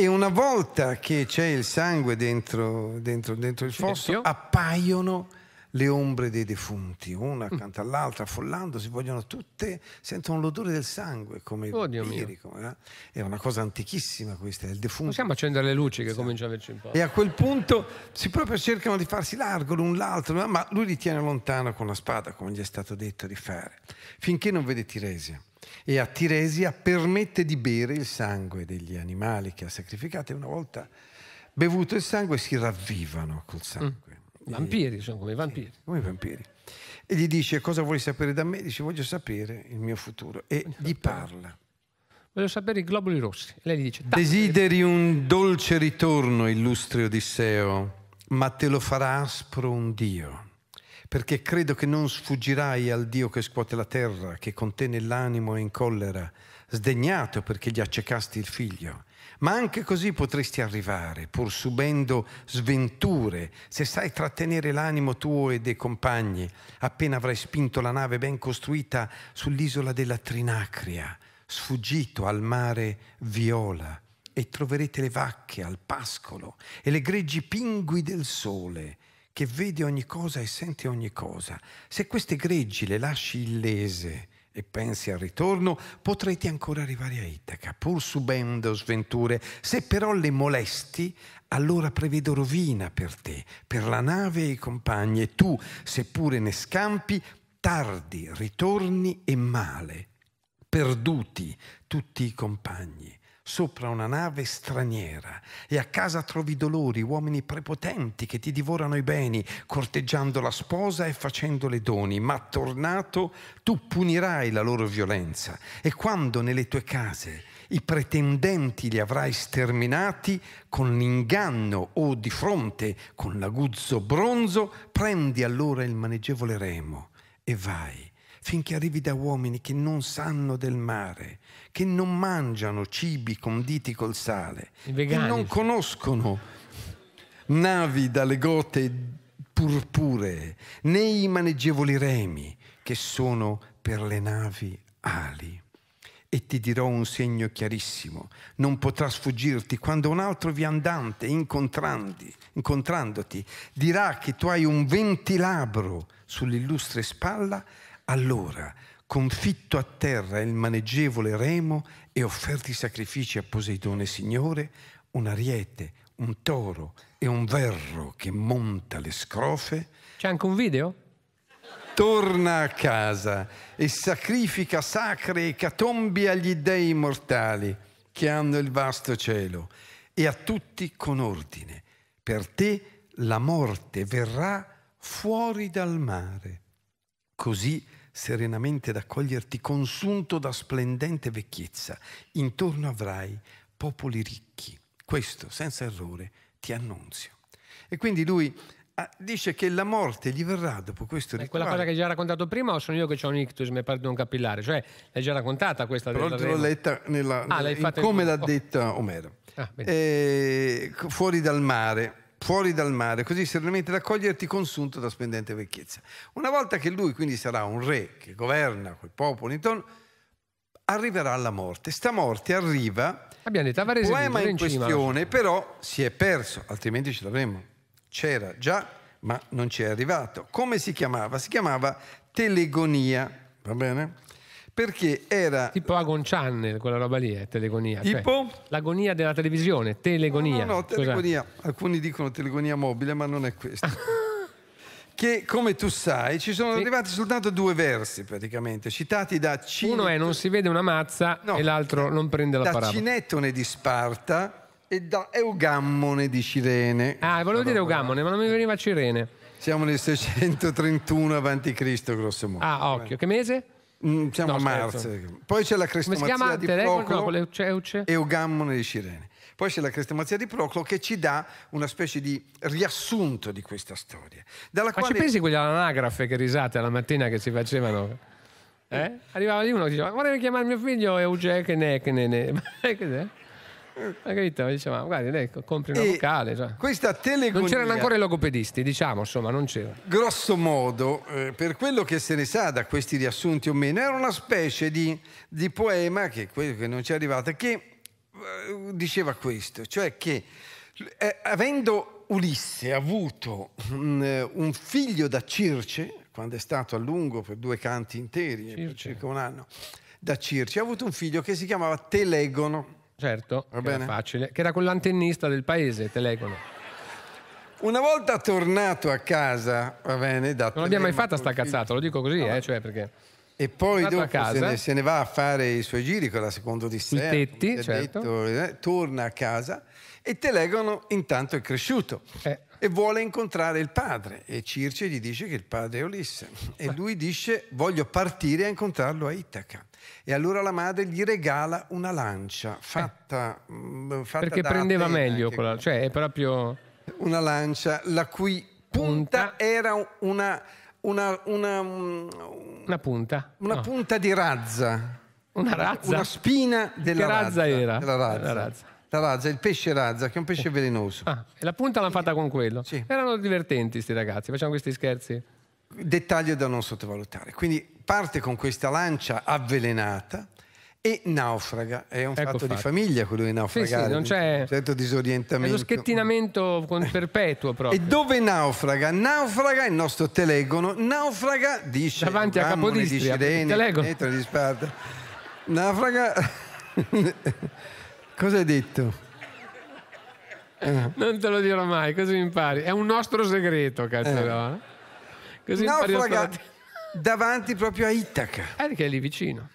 E una volta che c'è il sangue dentro, dentro- dentro il fosso, Silenzio. appaiono le ombre dei defunti, una accanto all'altra, affollando, si vogliono tutte, sentono l'odore del sangue come i Oh, come, eh? È una cosa antichissima questa, è il defunto. Possiamo accendere le luci che comincia a averci un po'. E a quel punto si proprio cercano di farsi largo l'un l'altro, ma lui li tiene lontano con la spada, come gli è stato detto di fare, finché non vede Tiresia. E a Tiresia permette di bere il sangue degli animali che ha sacrificato e una volta bevuto il sangue si ravvivano col sangue. Vampiri, sono come i vampiri. Come i vampiri. E gli dice cosa vuoi sapere da me? Dice voglio sapere il mio futuro. E gli parla. Voglio sapere i globuli rossi. E lei gli dice. Desideri un dolce ritorno, illustre Odisseo, ma te lo farà aspro un Dio perché credo che non sfuggirai al Dio che scuote la terra, che con te nell'animo è in collera, sdegnato perché gli accecasti il figlio. Ma anche così potresti arrivare, pur subendo sventure, se sai trattenere l'animo tuo e dei compagni, appena avrai spinto la nave ben costruita sull'isola della Trinacria, sfuggito al mare viola, e troverete le vacche al pascolo e le greggi pingui del sole che vede ogni cosa e sente ogni cosa. Se queste greggi le lasci illese e pensi al ritorno, potrete ancora arrivare a Itaca, pur subendo sventure. Se però le molesti, allora prevedo rovina per te, per la nave e i compagni, e tu, seppure ne scampi, tardi, ritorni e male, perduti tutti i compagni sopra una nave straniera e a casa trovi dolori, uomini prepotenti che ti divorano i beni, corteggiando la sposa e facendole doni, ma tornato tu punirai la loro violenza. E quando nelle tue case i pretendenti li avrai sterminati con l'inganno o di fronte con l'aguzzo bronzo, prendi allora il maneggevole remo e vai finché arrivi da uomini che non sanno del mare, che non mangiano cibi conditi col sale, che non conoscono navi dalle gote purpuree, né i maneggevoli remi che sono per le navi ali. E ti dirò un segno chiarissimo, non potrà sfuggirti quando un altro viandante, incontrandoti, dirà che tu hai un ventilabro sull'illustre spalla, allora, confitto a terra il maneggevole remo e offerti sacrifici a Poseidone Signore, un ariete, un toro e un verro che monta le scrofe. C'è anche un video? Torna a casa e sacrifica sacre ecatombi agli dei mortali che hanno il vasto cielo e a tutti con ordine. Per te la morte verrà fuori dal mare. Così serenamente ad accoglierti consunto da splendente vecchiezza. Intorno avrai popoli ricchi. Questo, senza errore, ti annunzio. E quindi lui ah, dice che la morte gli verrà dopo questo rituale. È quella cosa che hai già raccontato prima o sono io che ho un ictus mi perdo un capillare? Cioè, l'hai già raccontata questa Però l'ho letta nella, ah, nella, come l'ha detta Omero. Ah, eh, fuori dal mare fuori dal mare, così serenamente raccoglierti consunto da splendente vecchiezza. Una volta che lui quindi sarà un re che governa quei popoli intorno, arriverà alla morte. Sta morte arriva, Abbiamo detto, il poema in questione però si è perso, altrimenti ce l'avremmo. C'era già, ma non ci è arrivato. Come si chiamava? Si chiamava Telegonia, va bene? Perché era... Tipo Agon Channel, quella roba lì è telegonia. Cioè, tipo? Cioè, l'agonia della televisione, telegonia. No, no, no telegonia. Alcuni dicono telegonia mobile, ma non è questo. che come tu sai ci sono sì. arrivati soltanto due versi praticamente, citati da Cinettone. Uno è non si vede una mazza no, e l'altro non prende la da parabola. Da Cinettone di Sparta e da Eugammone di Cirene. Ah, volevo dire Eugammone, ma non mi veniva Cirene. Siamo nel 631 a.C. grosso modo. Ah, occhio. Che mese? Mm, siamo no, a marzo. Poi c'è la crestomazia di Proclo no, e Eugammone di Cirene. Poi c'è la crestomazia di Proclo che ci dà una specie di riassunto di questa storia. Dalla Ma quale... ci pensi quelle all'anagrafe che risate alla mattina che si facevano? Eh? Arrivava lì uno che diceva vorrei chiamare mio figlio Euge che ne che. Hai capito? Diceva, guardi, lei compri una vocale. Cioè. Questa telegonia... Non c'erano ancora i logopedisti, diciamo, insomma, non c'era. Grosso modo, eh, per quello che se ne sa da questi riassunti o meno, era una specie di, di poema, che quello che non ci è arrivato, che eh, diceva questo, cioè che eh, avendo Ulisse avuto un, eh, un, figlio da Circe, quando è stato a lungo per due canti interi, per circa un anno, da Circe, ha avuto un figlio che si chiamava Telegono Certo, Va bene? era facile, che era quell'antennista del paese, telegono. Una volta tornato a casa, va bene, da Non l'abbiamo mai fatta sta cazzata, lo dico così, no. eh, cioè perché... E poi dopo casa, se, ne, se, ne, va a fare i suoi giri con la seconda Odissea. I tetti, certo. Detto, eh, torna a casa e Telegono intanto è cresciuto. Eh. E vuole incontrare il padre e Circe gli dice che il padre è Ulisse e lui dice voglio partire a incontrarlo a Itaca. E allora la madre gli regala una lancia fatta, eh. fatta Perché prendeva Atene, meglio quella, cioè è proprio... una lancia la cui punta, era una, una, una, Una punta. una No. punta di razza. Una razza. Una spina della Che razza era? della razza. La razza. La razza, il pesce razza, che è un pesce velenoso. Ah, e la punta l'hanno fatta con quello. Sì. Erano divertenti sti ragazzi, facciamo questi scherzi. Dettaglio da non sottovalutare. Quindi parte con questa lancia avvelenata e naufraga. È un Ecco fatto di fatto. famiglia quello di naufragare. non c'è- Un certo È disorientamento. lo schettinamento perpetuo proprio. E dove naufraga? Naufraga il nostro telegono, naufraga, dice Davanti a di Capodistria, il telegono. metro di Sparta. Naufraga. Cosa hai detto? Non te lo dirò mai, così impari. È un nostro segreto, cazzo. no? Così Naufraga davanti proprio a Itaca. Eh, che è lì vicino.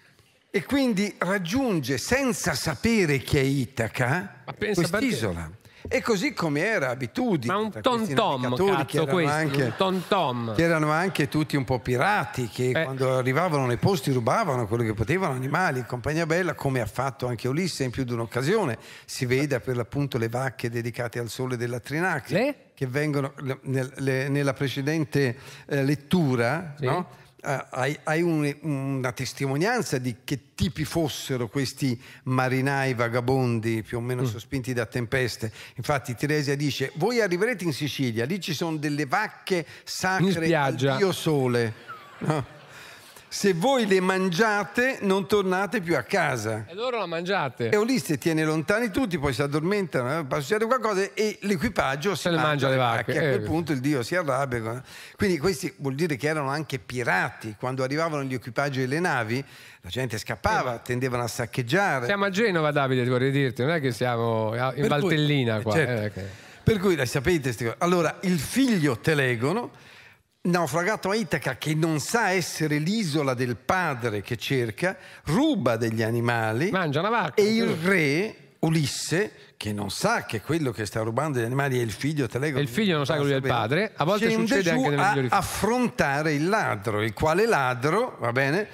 E quindi raggiunge senza sapere che è Itaca quest'isola. E così come era abitudine. Ma un navigatori che cazzo, erano questo. anche- Un tom-tom. che erano anche tutti un po' pirati che Eh. quando arrivavano nei posti rubavano quello che potevano, animali, compagnia bella, come ha fatto anche Ulisse in più di un'occasione. Si veda per l'appunto le vacche dedicate al sole della Trinacria, Le? che vengono nel- le- nella precedente eh, lettura, Sì. no? Hai, hai un- una testimonianza di che tipi fossero questi marinai vagabondi più o meno Mm. sospinti da tempeste. Infatti Teresia dice, voi arriverete in Sicilia, lì ci sono delle vacche sacre al spiaggia. Dio Sole. No? Se voi le mangiate non tornate più a casa. E loro la mangiate. E Ulisse tiene lontani tutti, poi si addormentano, eh, succede qualcosa e l'equipaggio si Se le mangia le vacche, A quel eh. punto il Dio si arrabbia. Quindi questi vuol dire che erano anche pirati. Quando arrivavano gli equipaggi delle navi, la gente scappava, tendevano a saccheggiare. Siamo a Genova, Davide, ti vorrei dirti, non è che siamo in Per cui- Valtellina qua. certo. eh, che- Per cui dai, sapete, allora il figlio Telegono, naufragato a Itaca, che non sa essere l'isola del padre che cerca, ruba degli animali Mangia una vacca. e il re Ulisse, che non sa che quello che sta rubando gli animali è il figlio Telegono, E il figlio non sa che lui è il padre, a volte succede anche migliori famiglie. affrontare il ladro, il quale ladro, va bene,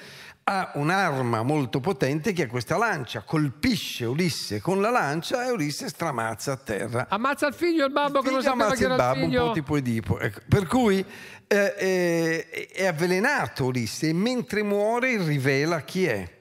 ha un'arma molto potente che è questa lancia, colpisce Ulisse con la lancia e Ulisse stramazza a terra. Ammazza il figlio, il babbo che non Figlio sapeva ammazza che era il il babbo, un figlio. po' tipo Edipo. Ecco, per cui eh, eh, è avvelenato Ulisse e mentre muore rivela chi è.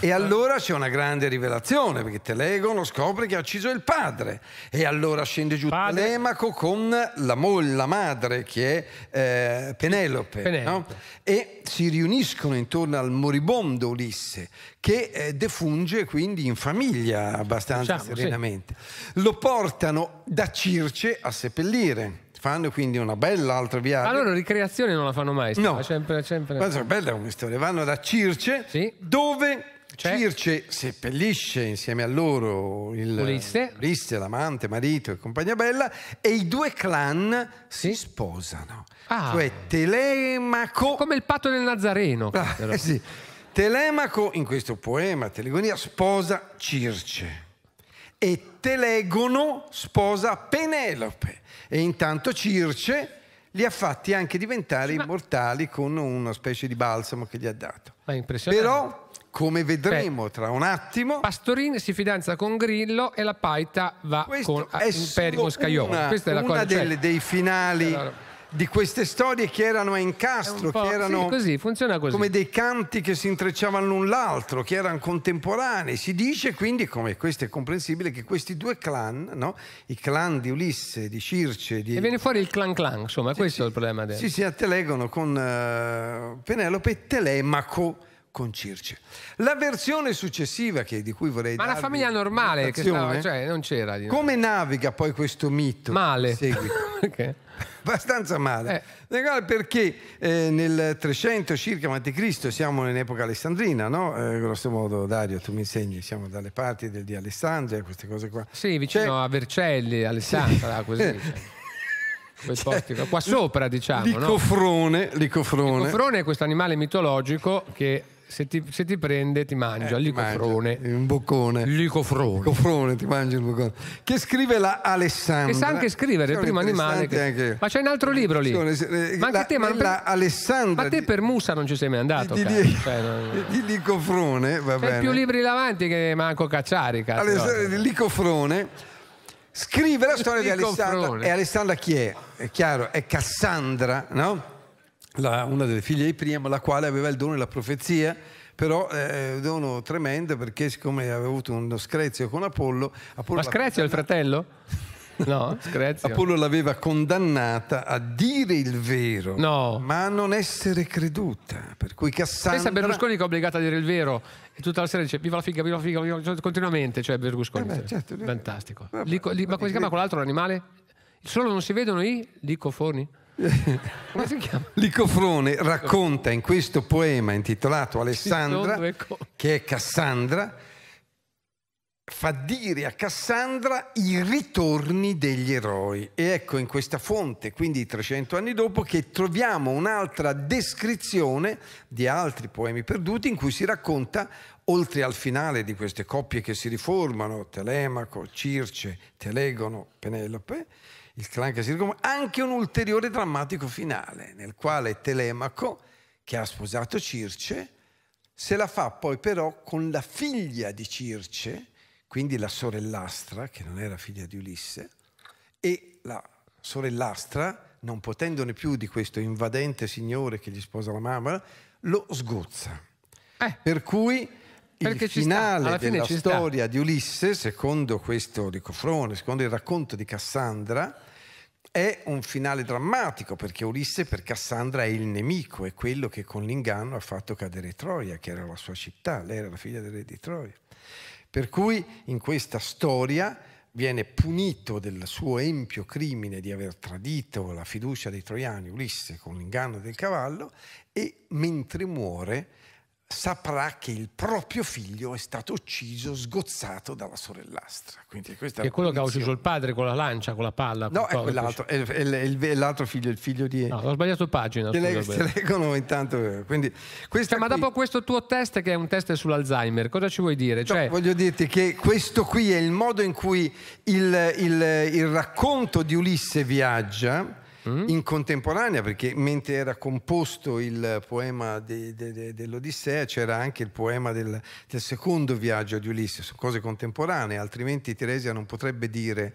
E allora c'è una grande rivelazione perché Telegono scopre che ha ucciso il padre e allora scende giù Padre. Telemaco con la, moglie, la madre che è eh, Penelope, Penelope. no? e si riuniscono intorno al moribondo Ulisse che eh, defunge quindi in famiglia abbastanza Diciamo, sì. serenamente. Lo portano da Circe a seppellire, fanno quindi una bella altra viaggio. Ma loro ricreazione non la fanno mai. No. ma Sempre, sempre. Guarda, è bella come storia. Vanno da Circe, Sì. dove C'è- Circe seppellisce insieme a loro il, Ulisse. Ulisse, l'amante, marito e compagnia bella, e i due clan Sì. si sposano. Ah. Cioè Telemaco. Come il patto del Nazareno. Ah, eh sì. Telemaco in questo poema, Telegonia, sposa Circe e Telegono sposa Penelope e intanto Circe li ha fatti anche diventare immortali con una specie di balsamo che gli ha dato. Ma impressionante. Però, come vedremo tra un attimo, Pastorini si fidanza con Grillo e la Paita va questo con a- è Imperi solo con Scaiola. una, Questa è la una cosa. cioè, delle- dei finali Allora- di queste storie che erano a incastro, che erano sì, così, funziona così. come dei canti che si intrecciavano l'un l'altro, che erano contemporanei. Si dice quindi, come questo è comprensibile, che questi due clan, no? i clan di Ulisse, di Circe, di... E viene fuori il clan clan, insomma, questo è il problema del... si, si attelegono con eh, Penelope e Telemaco con Circe. La versione successiva che, di cui vorrei Ma una darvi famiglia normale che stava, cioè non c'era di come naviga poi questo mito? male. in seguito? Perché? abbastanza male. Legal Perché eh, nel 300 circa a.C. siamo in epoca alessandrina, no? Eh, grosso modo, Dario, tu mi insegni, siamo dalle parti del, di Alessandria, queste cose qua. Sì, vicino C'è- a Vercelli, Alessandra, così. cioè. Qua. sopra, diciamo, no? Licofrone, licofrone. Licofrone è questo animale mitologico che se ti, se ti prende ti mangia, Eh, licofrone. mangia, Un boccone. Licofrone. Licofrone, ti mangi il boccone. Che scrive la Alessandra. Che sa anche scrivere, il primo animale. che- Ma c'è un altro libro lì. Eh, Ma anche te, ma, per... Alessandra ma te per Musa non ci sei mai andato. di, di, Cioè, non- di Licofrone, va C'hai bene. più libri davanti che manco cacciari. Cazzo. Alessandra Licofrone scrive la storia di Alessandra. E Alessandra chi è? È chiaro, è Cassandra, no? La- una delle figlie di Priamo, la quale aveva il dono della profezia, però eh, dono tremendo perché siccome aveva avuto uno screzio con Apollo, Apollo Ma la- Screzio è il fratello? No, Screzio. Apollo l'aveva condannata a dire il vero, No. ma a non essere creduta. Per cui Cassandra... Pensa a Berlusconi che è obbligato a dire il vero e tutta la sera dice viva la figa, viva la figa, viva la figa", continuamente, cioè Berlusconi. Eh beh, certo, eh. Fantastico. Vabbè, Lico- li- ma come si chiama quell'altro animale? Solo non si vedono i licofoni? come si chiama? Licofrone racconta in questo poema intitolato Alessandra, che è Cassandra, fa dire a Cassandra i ritorni degli eroi. E ecco in questa fonte, quindi 300 anni dopo, che troviamo un'altra descrizione di altri poemi perduti in cui si racconta, oltre al finale di queste coppie che si riformano, Telemaco, Circe, Telegono, Penelope, il clan che si riforma, anche un ulteriore drammatico finale, nel quale Telemaco, che ha sposato Circe, se la fa poi però con la figlia di Circe, quindi la sorellastra, che non era figlia di Ulisse, e la sorellastra, non potendone più di questo invadente signore che gli sposa la mamma, lo sgozza. Eh, Per cui Perché sta, finale della ci sta. storia di Ulisse, secondo questo di Cofrone, secondo il racconto di Cassandra, è un finale drammatico perché Ulisse per Cassandra è il nemico, è quello che con l'inganno ha fatto cadere Troia, che era la sua città, lei era la figlia del re di Troia. Per cui in questa storia viene punito del suo empio crimine di aver tradito la fiducia dei troiani, Ulisse, con l'inganno del cavallo, e mentre muore saprà che il proprio figlio è stato ucciso, sgozzato dalla sorellastra. Quindi questa è quello che ha ucciso il padre con la lancia, con la palla. No, con è quell'altro, è, è- è l'altro figlio, il figlio di... No, ho sbagliato pagina. che le- se leggono intanto... Quindi, questa Cioè, ma qui- dopo questo tuo test, che è un test sull'Alzheimer, cosa ci vuoi dire? No, Cioè, voglio dirti che questo qui è il modo in cui il, il- il racconto di Ulisse viaggia Mm. in contemporanea, perché mentre era composto il poema de- de- de- dell'Odissea c'era anche il poema del, del secondo viaggio di Ulisse, sono cose contemporanee, altrimenti Teresia non potrebbe dire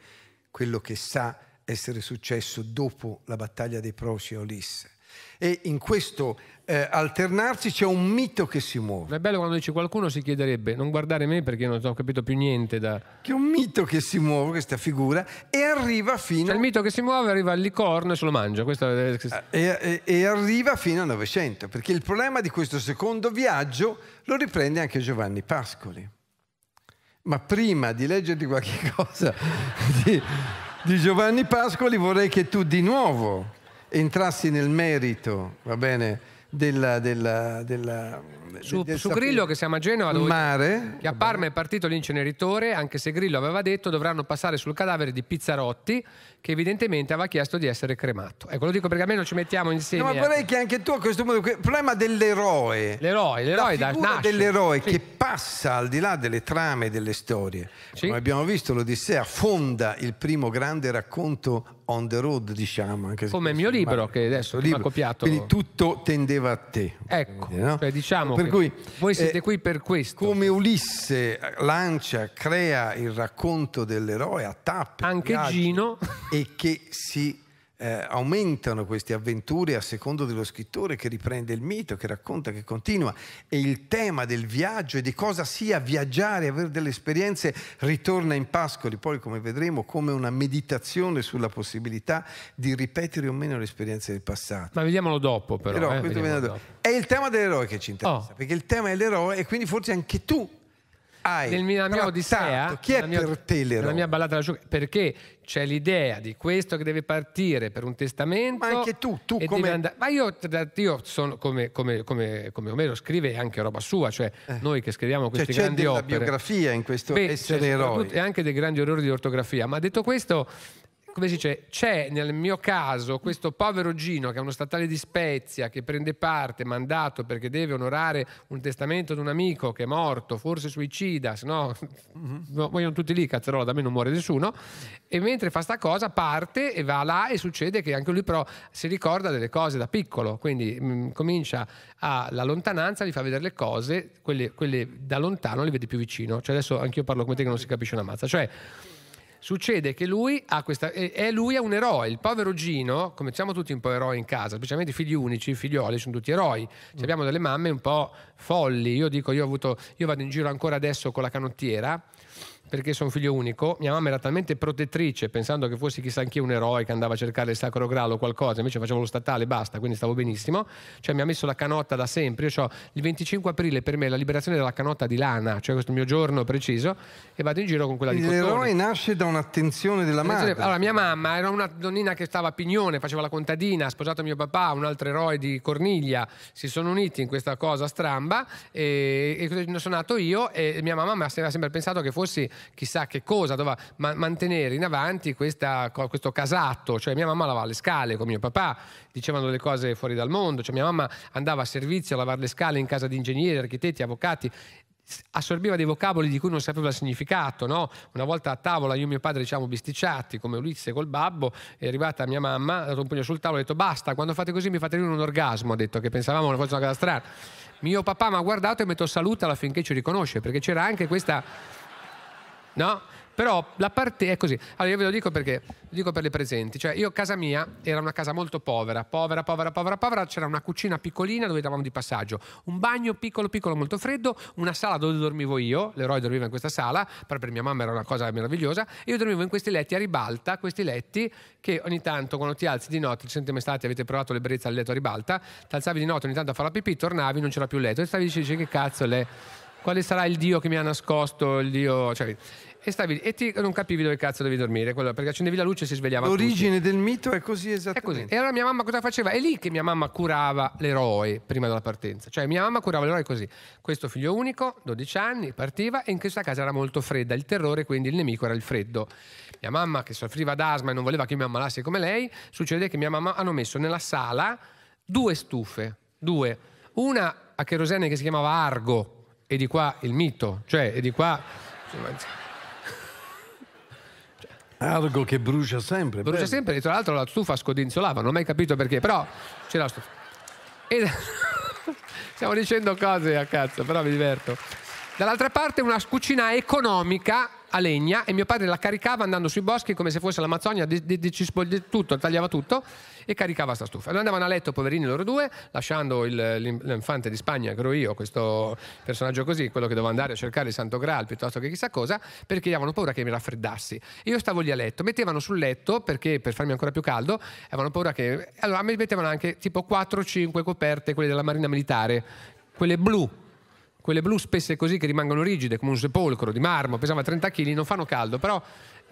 quello che sa essere successo dopo la battaglia dei Proci a Ulisse. E in questo eh, alternarsi c'è un mito che si muove. è bello quando dici qualcuno si chiederebbe, non guardare me perché non ho capito più niente da... che è un mito che si muove, questa figura, e arriva fino, Cioè, il mito che si muove arriva al licorno e se lo mangia. Questo è... e, e- e arriva fino al Novecento, perché il problema di questo secondo viaggio lo riprende anche Giovanni Pascoli. Ma prima di leggerti qualche cosa di, di Giovanni Pascoli vorrei che tu di nuovo entrassi nel merito, va bene, della... della, della Su, del su Grillo che siamo a Genova dove- mare, che a Parma è partito l'inceneritore anche se Grillo aveva detto dovranno passare sul cadavere di Pizzarotti che evidentemente aveva chiesto di essere cremato ecco lo dico perché almeno ci mettiamo insieme No, ma ecco. vorrei che anche tu a questo punto, il problema dell'eroe, l'eroe l'eroe nasce dell'eroe Sì. che passa al di là delle trame e delle storie. Sì. Come abbiamo visto, l'Odissea fonda il primo grande racconto on the road, diciamo. Anche Come il mio libro, male, che adesso ha copiato- Quindi tutto tendeva a te. ecco Quindi, no? cioè, diciamo Per cui, voi siete eh, qui per questo Come Ulisse lancia, crea il racconto dell'eroe a tappe. Anche viaggi, Gino. E che si eh, aumentano queste avventure a secondo dello scrittore che riprende il mito, che racconta, che continua. E il tema del viaggio e di cosa sia viaggiare, avere delle esperienze, ritorna in Pascoli, poi come vedremo, come una meditazione sulla possibilità di ripetere o meno le esperienze del passato. ma vediamolo dopo però, Però eh, vediamolo dopo. è il tema dell'eroe che ci interessa, Oh. perché il tema è l'eroe e quindi forse anche tu hai nel nella mia Odissea chi è nella mia- nella mia ballata della sciuga perché c'è l'idea di questo che deve partire per un testamento Ma anche tu, tu come- andare- ma io, io sono come, come, come, come Omero scrive anche roba sua cioè noi che scriviamo Cioè, queste c'è grandi della opere biografia in questo Beh, essere c'è eroi. soprattutto- E anche dei grandi errori di ortografia. Ma detto questo, come si dice, c'è nel mio caso questo povero Gino che è uno statale di Spezia che prende parte, mandato perché deve onorare un testamento di un amico che è morto, forse suicida, se no no, vogliono tutti lì, cazzarola, da me non muore nessuno. E mentre fa sta cosa parte e va là e succede che anche lui però si ricorda delle cose da piccolo, quindi mh, comincia a la lontananza, gli fa vedere le cose, quelle, quelle da lontano le vedi più vicino. Cioè adesso anch'io parlo come te che non si capisce una mazza. Cioè Succede che lui ha questa. E lui è un eroe. Il povero Gino, come siamo tutti un po' eroi in casa, specialmente i figli unici, i figlioli, sono tutti eroi. Mm. Abbiamo delle mamme un po' folli. Io dico, io, avuto, io vado in giro ancora adesso con la canottiera perché sono figlio unico, mia mamma era talmente protettrice, pensando che fossi chissà anch'io un eroe che andava a cercare il sacro grado o qualcosa, invece facevo lo statale e basta, quindi stavo benissimo. Cioè mi ha messo la canotta da sempre. Io ho il 25 aprile per me la liberazione della canotta di lana, cioè questo mio giorno preciso, e vado in giro con quella di cottone. L'eroe nasce da un'attenzione della madre. Allora, mia mamma era una donnina che stava a Pignone, faceva la contadina, ha sposato mio papà, un altro eroe di Corniglia, si sono uniti in questa cosa stramba e, e sono nato io e mia mamma mi ha sempre pensato che fossi chissà che cosa doveva ma- mantenere in avanti questa, questo casatto, cioè mia mamma lavava le scale con mio papà, dicevano delle cose fuori dal mondo, cioè mia mamma andava a servizio a lavare le scale in casa di ingegneri, architetti, avvocati, assorbiva dei vocaboli di cui non sapeva il significato. No? Una volta a tavola io e mio padre diciamo bisticciati come Ulisse col babbo, è arrivata mia mamma, ha dato un pugno sul tavolo e ha detto basta, quando fate così mi fate venire un orgasmo, ha detto che pensavamo fosse una cosa strana. Mio papà mi ha guardato e mi ha detto salutala finché ci riconosce, perché c'era anche questa... No? Però la parte è così. Allora io ve lo dico perché, lo dico per le presenti. Cioè io casa mia era una casa molto povera, povera, povera, povera, povera. C'era una cucina piccolina dove eravamo di passaggio, un bagno piccolo, piccolo, molto freddo, una sala dove dormivo io, l'eroe dormiva in questa sala, però per mia mamma era una cosa meravigliosa. Io dormivo in questi letti a ribalta, questi letti che ogni tanto quando ti alzi di notte, siete mai stati, avete provato l'ebbrezza al letto a ribalta, ti alzavi di notte ogni tanto a fare la pipì, tornavi, non c'era più letto e stavi dicendo che cazzo le quale sarà il Dio che mi ha nascosto il Dio. Cioè, e, stavi, e ti, non capivi dove cazzo devi dormire, quello, perché accendevi la luce e si svegliava. L'origine del mito è così esattamente. È così. E allora mia mamma cosa faceva? È lì che mia mamma curava l'eroe prima della partenza. Cioè mia mamma curava l'eroe così. Questo figlio unico, 12 anni, partiva e in questa casa era molto fredda, il terrore, quindi il nemico era il freddo. Mia mamma che soffriva d'asma e non voleva che mi ammalassi come lei, succede che mia mamma hanno messo nella sala due stufe, due. Una a kerosene che si chiamava Argo, e di qua il mito, cioè e di qua... Argo che brucia sempre. Brucia bello. sempre e tra l'altro la stufa scodinzolava, non ho mai capito perché, però c'era la stufa. E... Stiamo dicendo cose a cazzo, però mi diverto. Dall'altra parte una cucina economica a legna e mio padre la caricava andando sui boschi come se fosse l'Amazzonia, di, tutto, tagliava tutto e caricava sta stufa. Allora andavano a letto poverini loro due, lasciando l'infante di Spagna, che ero io, questo personaggio così, quello che doveva andare a cercare il Santo Graal piuttosto che chissà cosa, perché avevano paura che mi raffreddassi. Io stavo lì a letto, mettevano sul letto, perché per farmi ancora più caldo, avevano paura che... Allora mi mettevano anche tipo 4-5 coperte, quelle della Marina Militare, quelle blu, quelle blu spesse così che rimangono rigide come un sepolcro di marmo, pesava 30 kg, non fanno caldo, però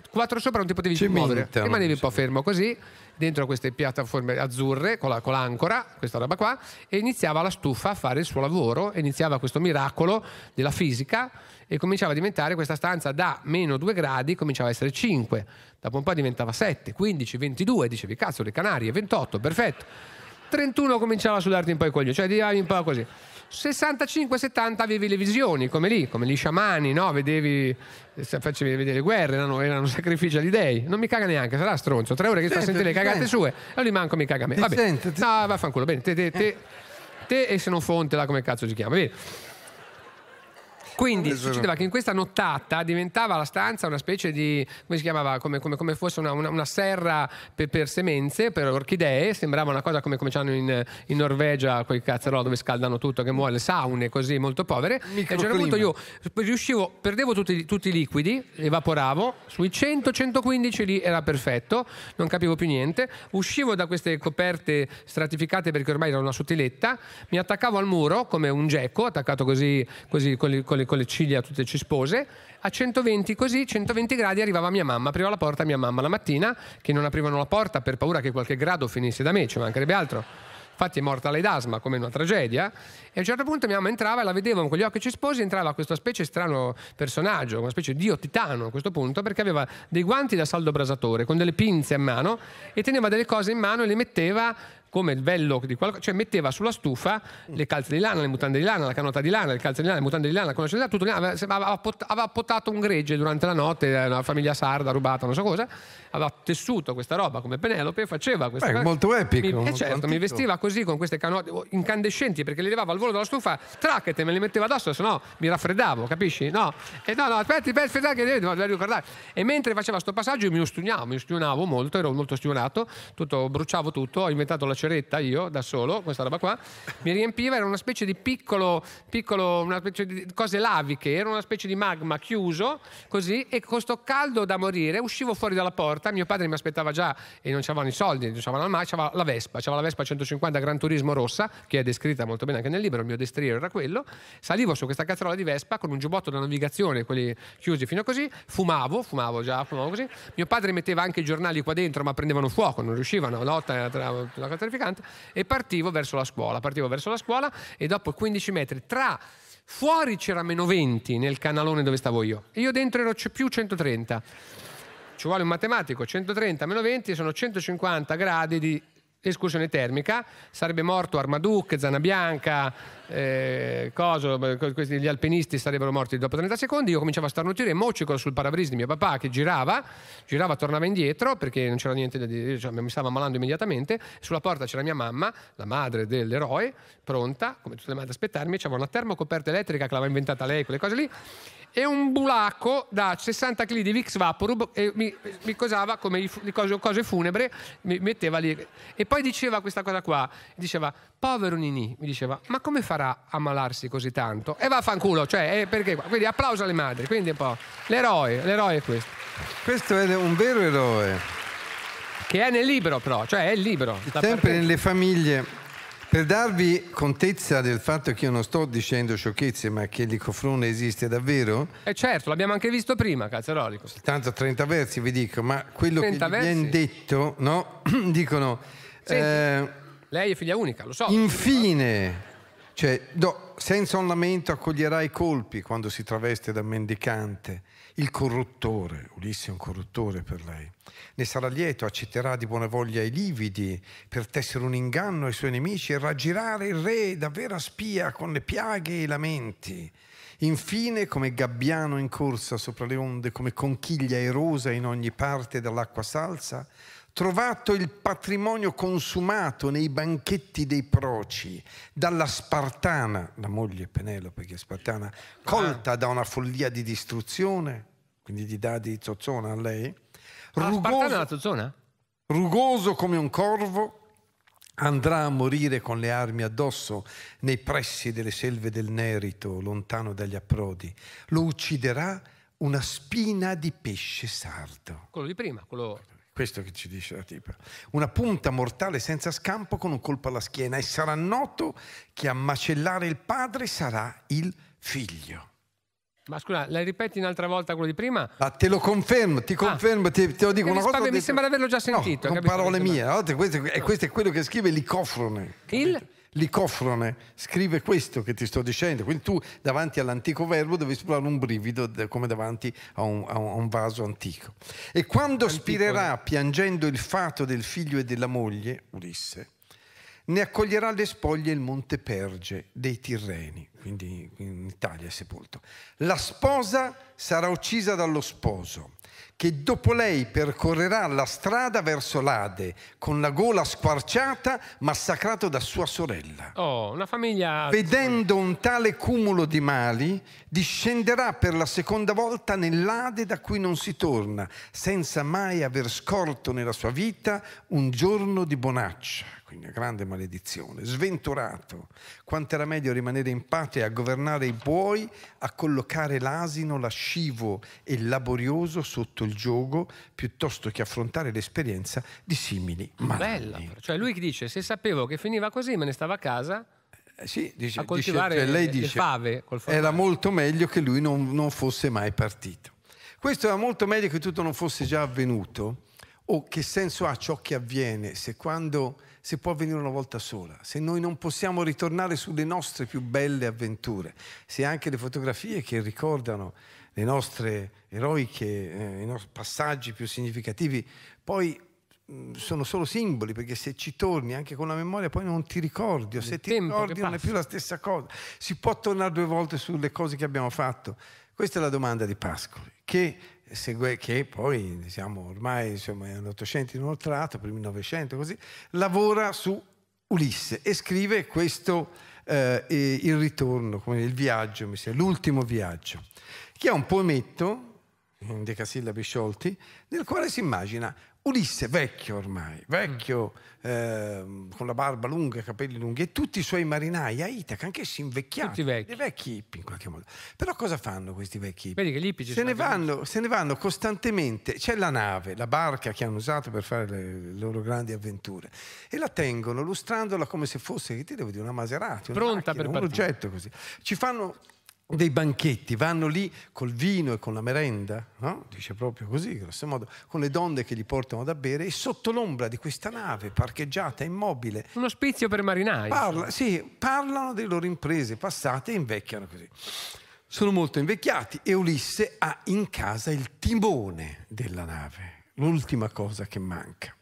quattro sopra non ti potevi più muovere, rimanevi un po' fermo così, dentro queste piattaforme azzurre con, la, con, l'ancora, questa roba qua, e iniziava la stufa a fare il suo lavoro, iniziava questo miracolo della fisica e cominciava a diventare questa stanza da meno 2 gradi, cominciava a essere 5, dopo un po' diventava 7, 15, 22, dicevi cazzo le Canarie, 28, perfetto. 31 cominciava a sudarti un po' i coglioni, cioè di un po' così. 65-70 avevi le visioni, come lì, come gli sciamani, no? Vedevi, facevi vedere le guerre, erano, erano sacrifici agli dei. Non mi caga neanche, sarà stronzo. Tre ore che sta a sentire le cagate sue, e lì manco mi caga a me. Vabbè, sento, ti... no, vaffanculo, bene, te, te, te, te, e se non fonte là come cazzo si chiama, vedi? Quindi succedeva che in questa nottata diventava la stanza una specie di, come si chiamava, come, come, come fosse una, una, una serra per, per, semenze, per orchidee, sembrava una cosa come, come c'hanno in, in Norvegia, quei cazzerò dove scaldano tutto, che muore, le saune così molto povere. E a un certo punto io riuscivo, perdevo tutti, tutti i liquidi, evaporavo, sui 100-115 lì era perfetto, non capivo più niente, uscivo da queste coperte stratificate perché ormai era una sottiletta, mi attaccavo al muro come un gecko, attaccato così, così con, le, con le con le ciglia tutte cispose, a 120 così, 120 gradi arrivava mia mamma, apriva la porta mia mamma la mattina, che non aprivano la porta per paura che qualche grado finisse da me, ci mancherebbe altro. Infatti è morta lei d'asma come una tragedia. E a un certo punto mia mamma entrava e la vedevo con gli occhi cisposi, entrava questa specie strano personaggio, una specie di dio titano a questo punto, perché aveva dei guanti da saldo brasatore con delle pinze a mano e teneva delle cose in mano e le metteva come il vello di qualcosa, cioè metteva sulla stufa le calze di lana, le mutande di lana, la canota di lana, le calze di lana, le mutande di lana, la conoscenza tutto lana. Aveva, aveva, pot- aveva potato un gregge durante la notte, una famiglia sarda rubata, non so cosa, aveva tessuto questa roba come Penelope, faceva questa Beh, molto epico, Mi, molto certo, mi antico. vestiva così con queste canote oh, incandescenti perché le levava al volo dalla stufa, tracchete, me le metteva addosso, se no mi raffreddavo, capisci? No, e no, no, aspetti, aspetti, che devo, ricordare. E mentre faceva sto passaggio io mi ustionavo, mi ustionavo molto, ero molto ustionato, tutto, bruciavo tutto, ho inventato la ceretta io da solo, questa roba qua, mi riempiva, era una specie di piccolo, piccolo una specie di cose laviche, era una specie di magma chiuso, così, e con sto caldo da morire uscivo fuori dalla porta, mio padre mi aspettava già e non c'avevano i soldi, non c'avevano mai, c'aveva la Vespa, c'aveva la Vespa 150 Gran Turismo rossa, che è descritta molto bene anche nel libro, il mio destriero era quello, salivo su questa cazzarola di Vespa con un giubbotto da navigazione, quelli chiusi fino a così, fumavo, fumavo già, fumavo così, mio padre metteva anche i giornali qua dentro ma prendevano fuoco, non riuscivano, la lotta tra- cosa terrificante, e partivo verso la scuola, partivo verso la scuola e dopo 15 metri tra... Fuori c'era meno 20 nel canalone dove stavo io. E io dentro ero più 130 ci vuole un matematico, 130 meno 20 sono 150 gradi di escursione termica, sarebbe morto Armaduc, Zana Bianca, eh, coso, gli alpinisti sarebbero morti dopo 30 secondi, io cominciavo a starnutire, mocico sul parabrisa di mio papà che girava, girava, tornava indietro perché non c'era niente da dire, cioè, mi stava ammalando immediatamente, sulla porta c'era mia mamma, la madre dell'eroe, pronta, come tutte le madri a aspettarmi, c'aveva una termocoperta elettrica che l'aveva inventata lei, quelle cose lì, e un bulacco da 60 kg di Vix Vaporub e mi, mi cosava come le cose, cose funebri, mi metteva lì. E poi diceva questa cosa qua, diceva, povero Nini, mi diceva, ma come farà a ammalarsi così tanto? E vaffanculo, cioè, eh, perché? Quindi applauso alle madri, quindi un po', l'eroe, l'eroe è questo. Questo è un vero eroe. Che è nel libro però, cioè è il libro. Sempre nelle famiglie. Per darvi contezza del fatto che io non sto dicendo sciocchezze, ma che l'icofrone esiste davvero, Eh certo, l'abbiamo anche visto prima, Cazzarolico. tanto 30 versi vi dico, ma quello che 30 gli viene versi? detto, no? Dicono, Senti. eh, Lei è figlia unica, lo so. infine, cioè, no, senza un lamento accoglierà i colpi quando si traveste da mendicante. Il corruttore, Ulisse è un corruttore per lei, ne sarà lieto, accetterà di buona voglia i lividi per tessere un inganno ai suoi nemici e raggirare il re da vera spia con le piaghe e i lamenti. Infine, come gabbiano in corsa sopra le onde, come conchiglia erosa in ogni parte dall'acqua salsa, trovato il patrimonio consumato nei banchetti dei proci, dalla Spartana, la moglie Penelope che è Spartana, colta da una follia di distruzione, quindi gli dà di zozzona a lei, Ah, rugoso, rugoso come un corvo, andrà a morire con le armi addosso nei pressi delle selve del Nerito, lontano dagli approdi. Lo ucciderà una spina di pesce sardo. Quello di prima, quello... Questo che ci dice la tipa. Una punta mortale senza scampo con un colpo alla schiena e sarà noto che a macellare il padre sarà il figlio. Ma scusa, la ripeti un'altra volta quello di prima? Ma te lo confermo, ti confermo, te, te lo dico Ah. Una cosa. spave- l'ho mi detto- sembra di averlo già sentito, No, con parole Mi mie. Allora, questo, è, questo è quello che scrive Licofrone. Il? Licofrone scrive questo che ti sto dicendo. Quindi tu davanti all'antico verbo devi provare un brivido come davanti a un, a un- vaso antico. E quando spirerà piangendo il fato del figlio e della moglie, Ulisse, ne accoglierà le spoglie il monte Perge dei Tirreni, quindi in Italia è sepolto. La sposa sarà uccisa dallo sposo, che dopo lei percorrerà la strada verso l'Ade, con la gola squarciata, massacrato da sua sorella. Oh, una famiglia... Vedendo un tale cumulo di mali, discenderà per la seconda volta nell'Ade da cui non si torna, senza mai aver scorto nella sua vita un giorno di bonaccia, quindi una grande maledizione, sventurato. Quanto era meglio rimanere in patria a governare i buoi, a collocare l'asino lascivo e laborioso sotto il giogo, piuttosto che affrontare l'esperienza di simili Bella, malanni. però. cioè lui che dice se sapevo che finiva così me ne stavo a casa Eh, sì, dice, a coltivare dice- cioè, lei le- le dice, fave col formaggio. era molto meglio che lui non, non fosse mai partito. Questo era molto meglio che tutto non fosse già avvenuto. O che senso ha ciò che avviene se quando se può avvenire una volta sola, se noi non possiamo ritornare sulle nostre più belle avventure, se anche le fotografie che ricordano le nostre eroiche, eh, i nostri passaggi più significativi, poi mh, sono solo simboli, perché se ci torni anche con la memoria poi non ti ricordi, o se ti ricordi non è più la stessa cosa. Si può tornare due volte sulle cose che abbiamo fatto? Questa è la domanda di Pascoli, che, segue, che poi siamo ormai insomma, nell'Ottocento inoltrato, primi Novecento, così, lavora su Ulisse e scrive questo, eh, il ritorno, come il viaggio, l'ultimo viaggio, che è un poemetto in decasillabi sciolti, nel quale si immagina Ulisse vecchio ormai, vecchio, ehm, con la barba lunga, i capelli lunghi, e tutti i suoi marinai a Itaca, anch'essi invecchiati, Tutti vecchi. dei vecchi hippie in qualche modo. Però cosa fanno questi vecchi hippie? Vedi che gli ci se ne, vanno, se ne vanno costantemente, c'è la nave, la barca che hanno usato per fare le, le loro grandi avventure e la tengono lustrandola come se fosse, che ti devo dire, una Maserati, una Pronta macchina, per un partire. oggetto così. Ci fanno dei banchetti, vanno lì col vino e con la merenda, no? dice proprio così, grosso modo, con le donne che gli portano da bere e sotto l'ombra di questa nave parcheggiata immobile Un ospizio per marinai. Parla- sì, parlano delle loro imprese passate e invecchiano così. Sono molto invecchiati e Ulisse ha in casa il timone della nave, l'ultima cosa che manca.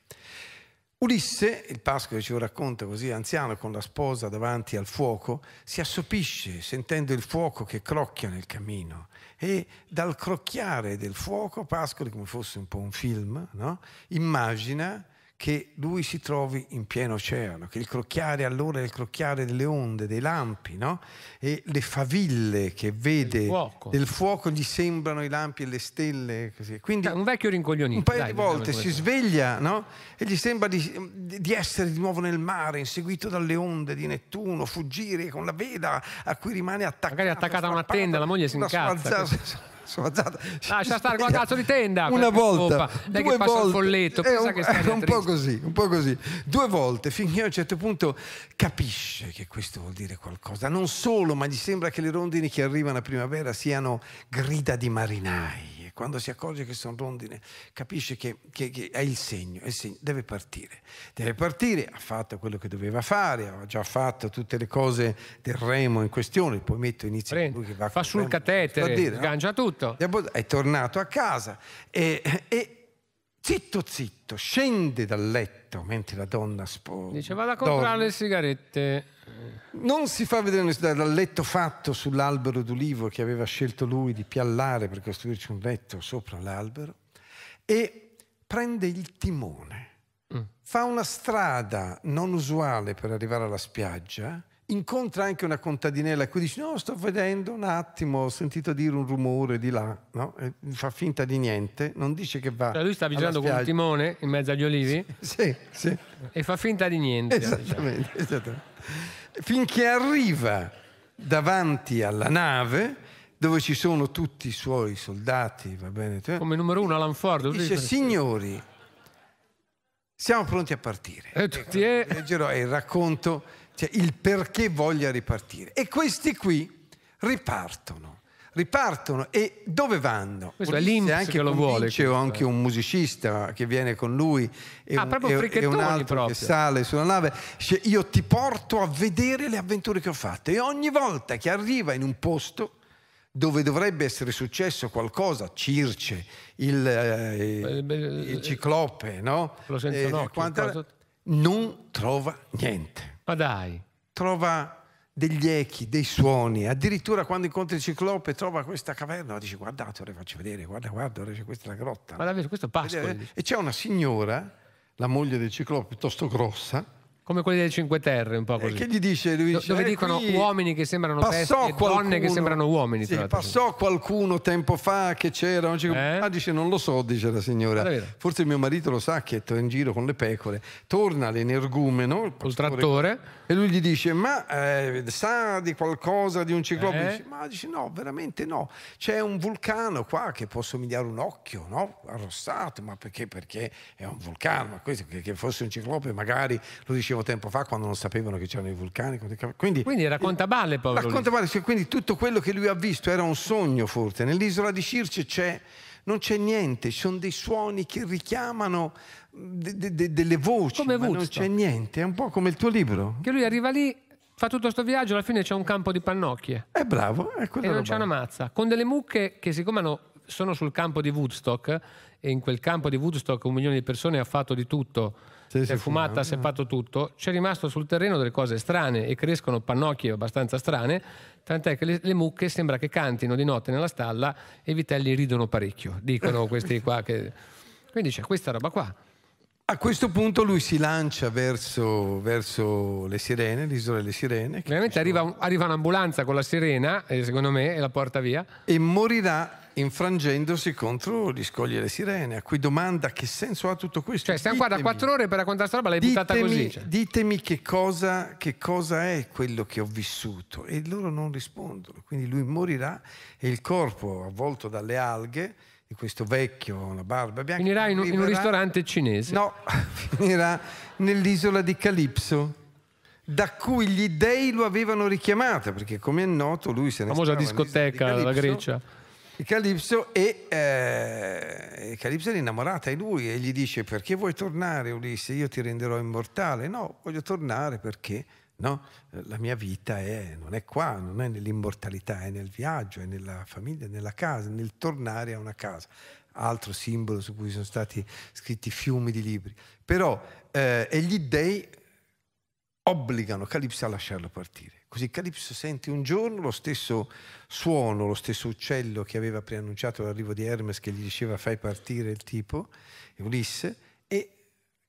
Ulisse, il Pascolo ce lo racconta così, anziano con la sposa davanti al fuoco, si assopisce sentendo il fuoco che crocchia nel camino e dal crocchiare del fuoco, Pascoli, come fosse un po' un film, no? immagina che lui si trovi in pieno oceano, che il crocchiare allora è il crocchiare delle onde, dei lampi, no? e le faville che vede Del fuoco. del fuoco gli sembrano i lampi e le stelle. Così. Quindi Cioè, un vecchio rincoglionito. un paio dai, di diciamo volte si sveglia no? e gli sembra di, di essere di nuovo nel mare, inseguito dalle onde di Nettuno, fuggire con la vela a cui rimane attaccata. Magari attaccata a una tenda, la moglie si incazza. Alzata. Lascia stare quella cazzo di tenda, Una volta, due volte, folletto, è un, è un po' così, un po' così. Due volte, finché a un certo punto capisce che questo vuol dire qualcosa. Non solo, ma gli sembra che le rondini che arrivano a primavera siano grida di marinai. Quando si accorge che sono rondine, capisce che, che- che è il segno, è il segno, deve partire. Deve partire, ha fatto quello che doveva fare, ha già fatto tutte le cose del remo in questione, il poemetto inizia con Prende, lui che va fa sul remo, catetere, sta a dire, no? sgancia tutto. È tornato a casa e, e zitto zitto scende dal letto mentre la donna sposa. Dice vado a comprare le sigarette. Non si fa vedere nessuno dal letto fatto sull'albero d'ulivo che aveva scelto lui di piallare per costruirci un letto sopra l'albero e prende il timone. Fa una strada non usuale per arrivare alla spiaggia, incontra anche una contadinella a cui dice no sto vedendo un attimo, ho sentito dire un rumore di là, no? Fa finta di niente, non dice che va Cioè lui sta vigilando con un spiaggia. timone in mezzo agli olivi Sì, sì. e fa finta di niente. diciamo. Esattamente, esattamente. Finché arriva davanti alla nave dove ci sono tutti i suoi soldati, va bene? Come numero uno Alan Ford. Dice, signori, siamo pronti a partire. E tutti, eh, Leggerò il racconto, cioè il perché voglia ripartire. E questi qui ripartono. Ripartono e dove vanno? Questo è Ulisse l'Inps anche che lo vuole, questo, anche eh. un musicista che viene con lui e, Ah, un, proprio e- e un altro proprio. che sale sulla nave. Dice, io ti porto a vedere le avventure che ho fatto e ogni volta che arriva in un posto dove dovrebbe essere successo qualcosa, Circe, il, eh, beh, il ciclope, no? Eh, quanta- non trova niente. Ma dai. Trova degli echi, dei suoni, addirittura quando incontra il ciclope trova questa caverna, dice guardate, ora vi faccio vedere, guarda, guarda, ora c'è questa è la grotta. Ma davvero, questo è Pascoli. E c'è una signora, la moglie del ciclope, piuttosto grossa, Come quelli delle Cinque Terre, un po' eh, così. che gli dice, lui Do- dice, dove "Eh, dicono uomini che sembrano bestie e donne qualcuno- che sembrano uomini. Sì, l'altro. passò qualcuno tempo fa che c'era. ciclope. Eh? Ah, dice non lo so, dice la signora. Forse mio marito lo sa che è in giro con le pecore. Torna l'energumeno, Col trattore. e lui gli dice: Ma eh, sa di qualcosa di un ciclope? Eh? Dice, ma dice: No, veramente no. C'è un vulcano qua che può somigliare a un occhio, no? Arrossato, ma perché? Perché è un vulcano. Ma questo che, fosse un ciclope, magari lo dicevo tempo fa quando non sapevano che c'erano i vulcani. Quindi, Quindi racconta balle, povero. Racconta cioè, quindi tutto quello che lui ha visto era un sogno forse. Nell'isola di Circe c'è, non c'è niente, ci sono dei suoni che richiamano de- de- de- delle voci, Come ma non c'è niente. È un po' come il tuo libro. Che lui arriva lì, fa tutto sto viaggio, alla fine c'è un campo di pannocchie. È bravo, è E quella non c'è una mazza. Con delle mucche che siccome hanno sono sul campo di Woodstock e in quel campo di Woodstock un milione di persone ha fatto di tutto, Sì, si è fumata, si è fatto tutto, c'è rimasto sul terreno delle cose strane e crescono pannocchie abbastanza strane, tant'è che le, le mucche sembra che cantino di notte nella stalla e i vitelli ridono parecchio, dicono questi qua che... Quindi c'è questa roba qua. A questo punto lui si lancia verso, verso le sirene, l'isola delle sirene, Ovviamente arriva, arriva un'ambulanza con la sirena, eh, secondo me, e la porta via. e morirà infrangendosi contro gli scogli delle sirene, a cui domanda che senso ha tutto questo. Cioè, stiamo qua da quattro ore per raccontare sta roba, l'hai buttata Ditemi, così. cioè. ditemi che, cosa, che cosa è quello che ho vissuto e loro non rispondono. Quindi lui morirà e il corpo avvolto dalle alghe di questo vecchio, una barba bianca, Finirà in un, in un arriverà- ristorante cinese. No, finirà nell'isola di Calipso, da cui gli dei lo avevano richiamato, perché come è noto lui se ne famosa nell'isola di discoteca della Calipso, Grecia. Di Calipso e, eh, Calipso è innamorata di lui e gli dice perché vuoi tornare Ulisse? Io ti renderò immortale. No, voglio tornare perché no? la mia vita è- non è qua, non è nell'immortalità, è nel viaggio, è nella famiglia, nella casa, nel tornare a una casa. Altro simbolo su cui sono stati scritti fiumi di libri. Però, eh, e gli dei obbligano Calipso a lasciarlo partire. Così Calipso sente un giorno lo stesso suono, lo stesso uccello che aveva preannunciato l'arrivo di Hermes che gli diceva fai partire il tipo, Ulisse,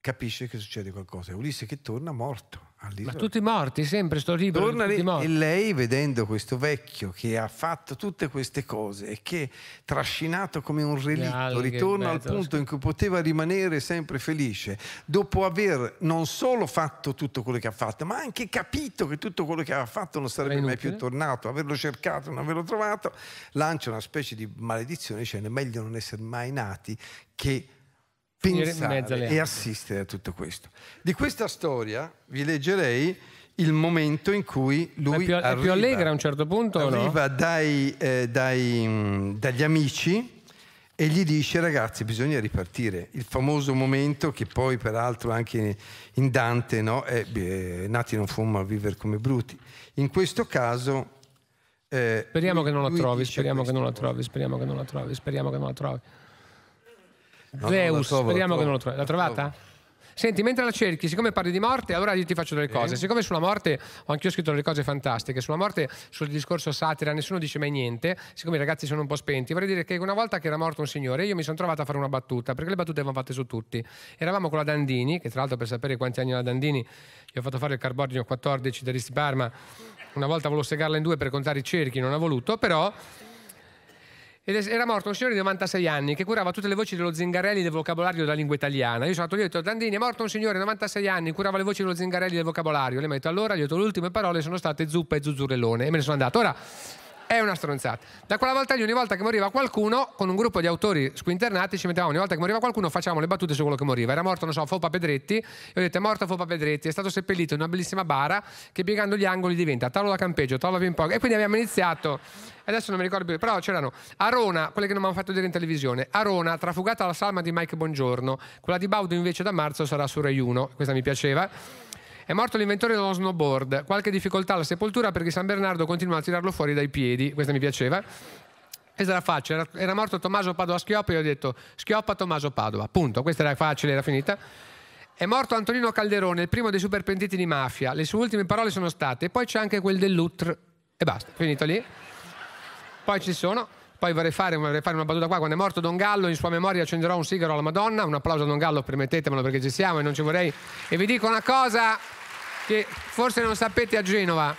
capisce che succede qualcosa. È Ulisse che torna morto Ma all'isola. tutti morti, sempre sto libro. Torna lì morti. e lei, vedendo questo vecchio che ha fatto tutte queste cose e che trascinato come un relitto, alghe, ritorna al punto in cui poteva rimanere sempre felice, dopo aver non solo fatto tutto quello che ha fatto, ma anche capito che tutto quello che aveva fatto non sarebbe mai più tornato, averlo cercato, non averlo trovato, lancia una specie di maledizione dicendo meglio non essere mai nati che Finire in mezzo alle pensare e assistere a tutto questo. Di questa storia vi leggerei il momento in cui lui è, più, è più arriva- allegra a un certo punto o no? arriva dai, eh, dai, dagli amici e gli dice ragazzi bisogna ripartire il famoso momento che poi peraltro anche in Dante no, è beh, nati non fumo a vivere come bruti in questo caso eh, Speriamo lui- che non la trovi, speriamo che non la trovi, speriamo che non la trovi, speriamo che non la trovi. No, Zeus, trovo, speriamo che non la trovi. L'ha trovata? Senti, mentre la cerchi, siccome parli di morte, allora io ti faccio delle cose. Siccome sulla morte ho anch'io scritto delle cose fantastiche, sulla morte, sul discorso satira, nessuno dice mai niente, siccome i ragazzi sono un po' spenti, vorrei dire che una volta che era morto un signore, io mi sono trovato a fare una battuta, perché le battute vanno fatte su tutti. Eravamo con la Dandini, che tra l'altro per sapere quanti anni ha la Dandini, gli ho fatto fare il carbonio 14 dell'Isti Parma, una volta volevo segarla in due per contare i cerchi, non ha voluto, però ed era morto un signore di 96 anni che curava tutte le voci dello Zingarelli del vocabolario della lingua italiana. Io sono andato lì e ho detto: Dandini, è morto un signore di 96 anni, curava le voci dello Zingarelli del vocabolario. Lei mi detto: Allora, gli ho detto: Le ultime parole sono state zuppa e zuzzurellone. E me ne sono andato. Ora. È una stronzata. Da quella volta lì, ogni volta che moriva qualcuno, con un gruppo di autori squinternati, ci mettevamo ogni volta che moriva qualcuno, facciamo le battute su quello che moriva. Era morto, non so, Fopa Pedretti. E ho detto: È morto Fopa Pedretti. È stato seppellito in una bellissima bara che piegando gli angoli diventa tavola campeggio, tavola ping pong. E quindi abbiamo iniziato. Adesso non mi ricordo più, però c'erano Arona, quelle che non mi hanno fatto vedere in televisione. Arona, trafugata alla salma di Mike Bongiorno. Quella di Baudo invece da marzo sarà su Rai 1. Questa mi piaceva. È morto l'inventore dello snowboard. Qualche difficoltà alla sepoltura perché San Bernardo continua a tirarlo fuori dai piedi. Questa mi piaceva. Questa era facile. Era, era morto Tommaso Padova Schioppa e io ho detto Schioppa Tommaso Padova. Punto. Questa era facile, era finita. È morto Antonino Calderone, il primo dei super pentiti di mafia. Le sue ultime parole sono state. E poi c'è anche quel dell'Utr. E basta, finito lì. Poi ci sono. Poi vorrei fare, vorrei fare una battuta qua. Quando è morto Don Gallo, in sua memoria accenderò un sigaro alla Madonna. Un applauso a Don Gallo, permettetemelo perché ci siamo e non ci vorrei. E vi dico una cosa che forse non sapete a Genova.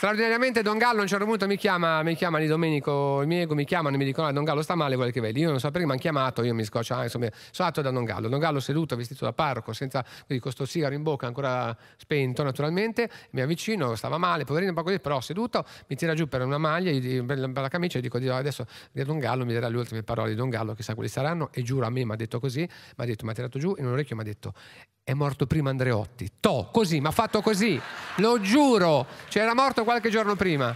Straordinariamente Don Gallo a un certo punto mi chiama, mi chiama di Domenico, il mio mi chiamano e mi dicono ah, Don Gallo sta male, vuole che vedi. Io non so perché mi hanno chiamato, io mi scoccio, ah, insomma, sono andato da Don Gallo. Don Gallo seduto, vestito da parroco, senza quindi, con sigaro in bocca, ancora spento naturalmente, mi avvicino, stava male, poverino un po' così, però seduto, mi tira giù per una maglia, gli- per la camicia e dico "Dio, adesso di Don Gallo mi dirà le ultime parole di Don Gallo, chissà quali saranno, e giuro a me mi ha detto così, mi ha detto, mi ha tirato giù in un orecchio mi ha detto è morto prima Andreotti. To, così, mi ha fatto così. Lo giuro. Cioè era morto qualche giorno prima.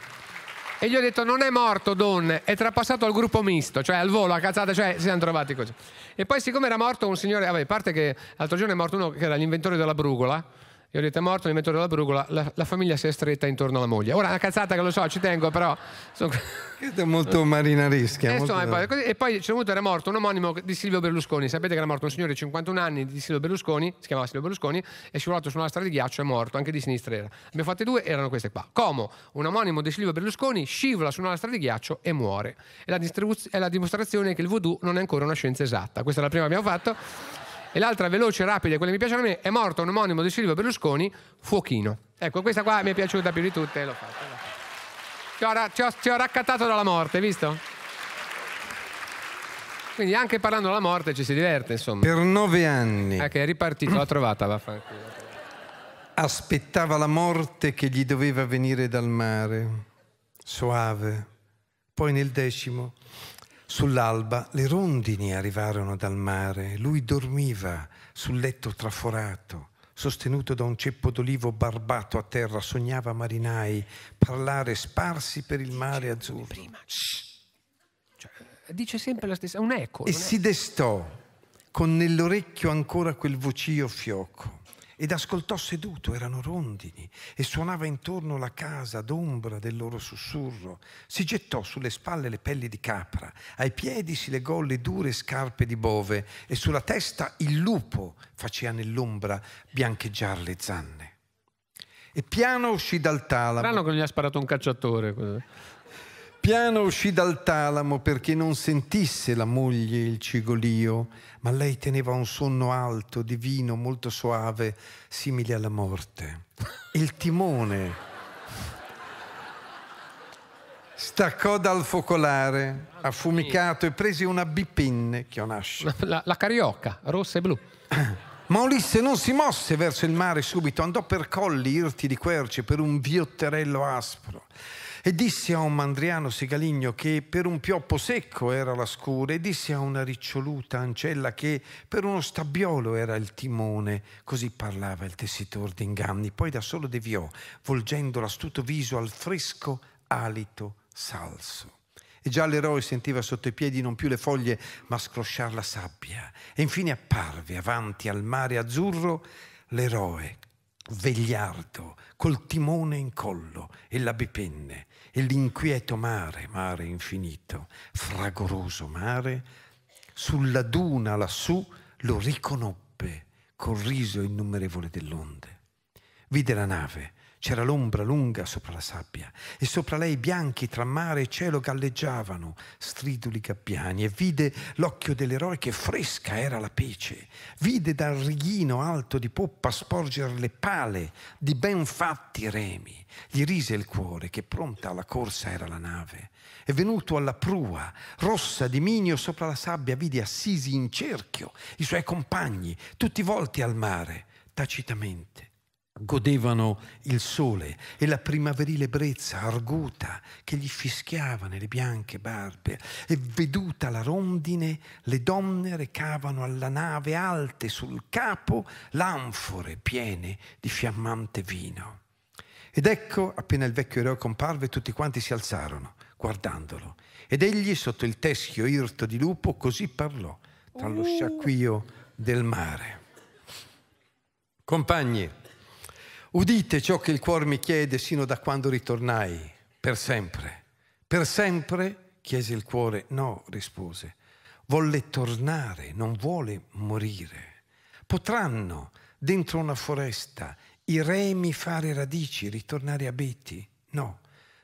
E gli ho detto non è morto Don, è trapassato al gruppo misto, cioè al volo, a cazzata, cioè si siamo trovati così. E poi siccome era morto un signore, vabbè, a parte che l'altro giorno è morto uno che era l'inventore della brugola, Io ho detto è morto, mi metto dalla brugola, la, la, famiglia si è stretta intorno alla moglie. Ora è una cazzata che lo so, ci tengo, però... Sono... È molto marinaresca. Eh, molto... Insomma, e poi c'è avuto, era morto un omonimo di Silvio Berlusconi. Sapete che era morto un signore di 51 anni di Silvio Berlusconi, si chiamava Silvio Berlusconi, è scivolato su una strada di ghiaccio, è morto, anche di sinistra era. Abbiamo fatte due, erano queste qua. Como, un omonimo di Silvio Berlusconi, scivola su una strada di ghiaccio e muore. È la, è la dimostrazione che il voodoo non è ancora una scienza esatta. Questa è la prima che abbiamo fatto e l'altra veloce, rapida, quelle che mi piacciono a me, è morto un omonimo di Silvio Berlusconi, Fuochino. Ecco, questa qua mi è piaciuta più di tutte, l'ho fatta. Ci ho, ci ho, ci ho raccattato dalla morte, visto? Quindi anche parlando della morte ci si diverte, insomma. Per nove anni. Ecco, è ripartito, l'ho trovata, vaffanculo. Aspettava la morte che gli doveva venire dal mare, soave. Poi nel decimo Sull'alba le rondini arrivarono dal mare, lui dormiva sul letto traforato, sostenuto da un ceppo d'olivo barbato a terra, sognava marinai, parlare sparsi per il mare azzurro. Prima. Cioè, dice sempre la stessa, un eco. E si destò con nell'orecchio ancora quel vocio fioco ed ascoltò seduto, erano rondini, e suonava intorno la casa d'ombra del loro sussurro. Si gettò sulle spalle le pelli di capra, ai piedi si legò le dure scarpe di bove e sulla testa il lupo faceva nell'ombra biancheggiar le zanne. E piano uscì dal talamo. Strano che gli ha sparato un cacciatore. Piano uscì dal talamo perché non sentisse la moglie il cigolio, ma lei teneva un sonno alto, divino, molto soave, simile alla morte. Il timone staccò dal focolare, affumicato, e prese una bipinne, chionascia. La, la carioca, rossa e blu. Ma Ulisse non si mosse verso il mare subito, andò per colli irti di querce, per un viotterello aspro e disse a un mandriano sigaligno che per un pioppo secco era la scura e disse a una riccioluta ancella che per uno stabbiolo era il timone. Così parlava il tessitor d'inganni. Poi da solo deviò, volgendo l'astuto viso al fresco alito salso. E già l'eroe sentiva sotto i piedi non più le foglie, ma scrosciar la sabbia. E infine apparve avanti al mare azzurro l'eroe, vegliardo, col timone in collo e la bipenne e l'inquieto mare, mare infinito, fragoroso mare, sulla duna lassù lo riconobbe col riso innumerevole dell'onde. Vide la nave, c'era l'ombra lunga sopra la sabbia e sopra lei bianchi tra mare e cielo galleggiavano striduli gabbiani e vide l'occhio dell'eroe che fresca era la pece. Vide dal righino alto di poppa sporgere le pale di ben fatti remi. Gli rise il cuore che pronta alla corsa era la nave. E venuto alla prua, rossa di minio sopra la sabbia, vide assisi in cerchio i suoi compagni, tutti volti al mare, tacitamente godevano il sole e la primaverile brezza arguta che gli fischiava nelle bianche barbe e veduta la rondine le donne recavano alla nave alte sul capo l'anfore piene di fiammante vino. Ed ecco, appena il vecchio eroe comparve, tutti quanti si alzarono, guardandolo. Ed egli, sotto il teschio irto di lupo, così parlò, tra lo sciacquio del mare. Compagni, Udite ciò che il cuore mi chiede sino da quando ritornai, per sempre. Per sempre? chiese il cuore. No, rispose. Volle tornare, non vuole morire. Potranno, dentro una foresta, i remi fare radici, ritornare a Beti? No.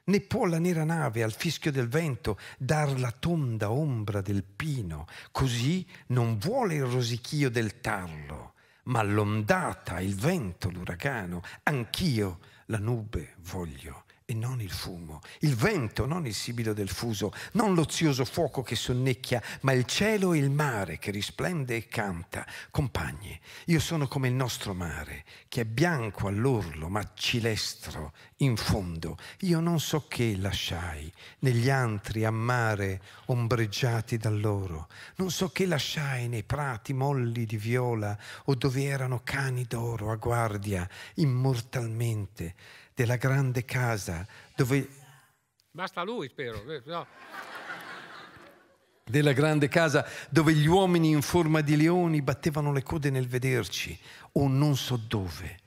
Né può la nera nave al fischio del vento dar la tonda ombra del pino, così non vuole il rosichio del tarlo ma l'ondata, il vento, l'uragano, anch'io la nube voglio e non il fumo, il vento, non il sibilo del fuso, non l'ozioso fuoco che sonnecchia, ma il cielo e il mare che risplende e canta. Compagni, io sono come il nostro mare, che è bianco all'orlo, ma cilestro in fondo. Io non so che lasciai negli antri a mare ombreggiati dall'oro, non so che lasciai nei prati molli di viola o dove erano cani d'oro a guardia immortalmente della grande casa dove... Basta lui, spero. Eh, no. Della grande casa dove gli uomini in forma di leoni battevano le code nel vederci, o non so dove.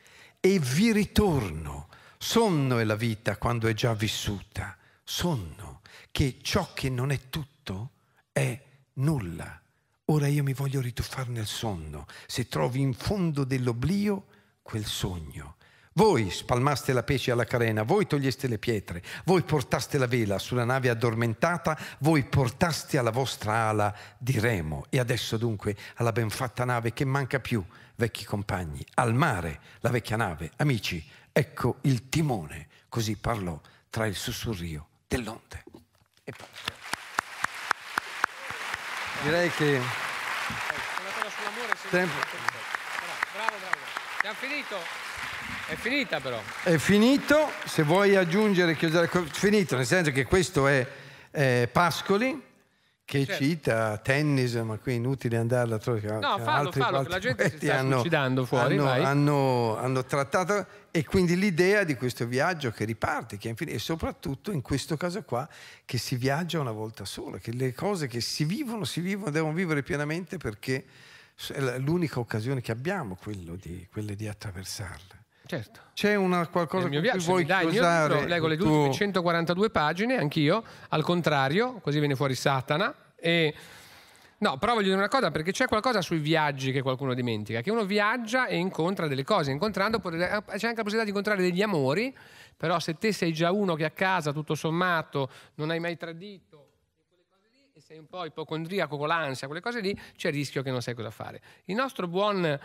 e vi ritorno. Sonno è la vita quando è già vissuta. Sonno, che ciò che non è tutto è nulla. Ora io mi voglio rituffare nel sonno. Se trovi in fondo dell'oblio quel sogno. Voi spalmaste la pesce alla carena, voi toglieste le pietre, voi portaste la vela sulla nave addormentata, voi portaste alla vostra ala di remo. E adesso dunque alla benfatta nave che manca più, vecchi compagni, al mare, la vecchia nave, amici, ecco il timone. Così parlò tra il sussurrio dell'onde. E poi. Direi che... Tempo. Bravo, bravo. Abbiamo finito. È finita però. È finito, se vuoi aggiungere, chiudere, finito, nel senso che questo è eh, Pascoli che certo. cita tennis, ma qui è inutile andare a trovare. No, fallo, fallo, la gente si sta hanno, suicidando fuori. Hanno, hanno, hanno, trattato, e quindi l'idea di questo viaggio che riparte, che infine, e soprattutto in questo caso qua, che si viaggia una volta sola, che le cose che si vivono, si vivono, devono vivere pienamente perché è l'unica occasione che abbiamo, di, quelle di attraversarle. Certo. C'è una, qualcosa che vuoi dai, chiosare? Io leggo le tuo... 142 pagine, anch'io, al contrario, così viene fuori Satana. E... No, però voglio dire una cosa, perché c'è qualcosa sui viaggi che qualcuno dimentica, che uno viaggia e incontra delle cose, incontrando c'è anche la possibilità di incontrare degli amori, però se te sei già uno che a casa, tutto sommato, non hai mai tradito e sei un po' ipocondriaco con l'ansia, quelle cose lì, c'è il rischio che non sai cosa fare. Il nostro buon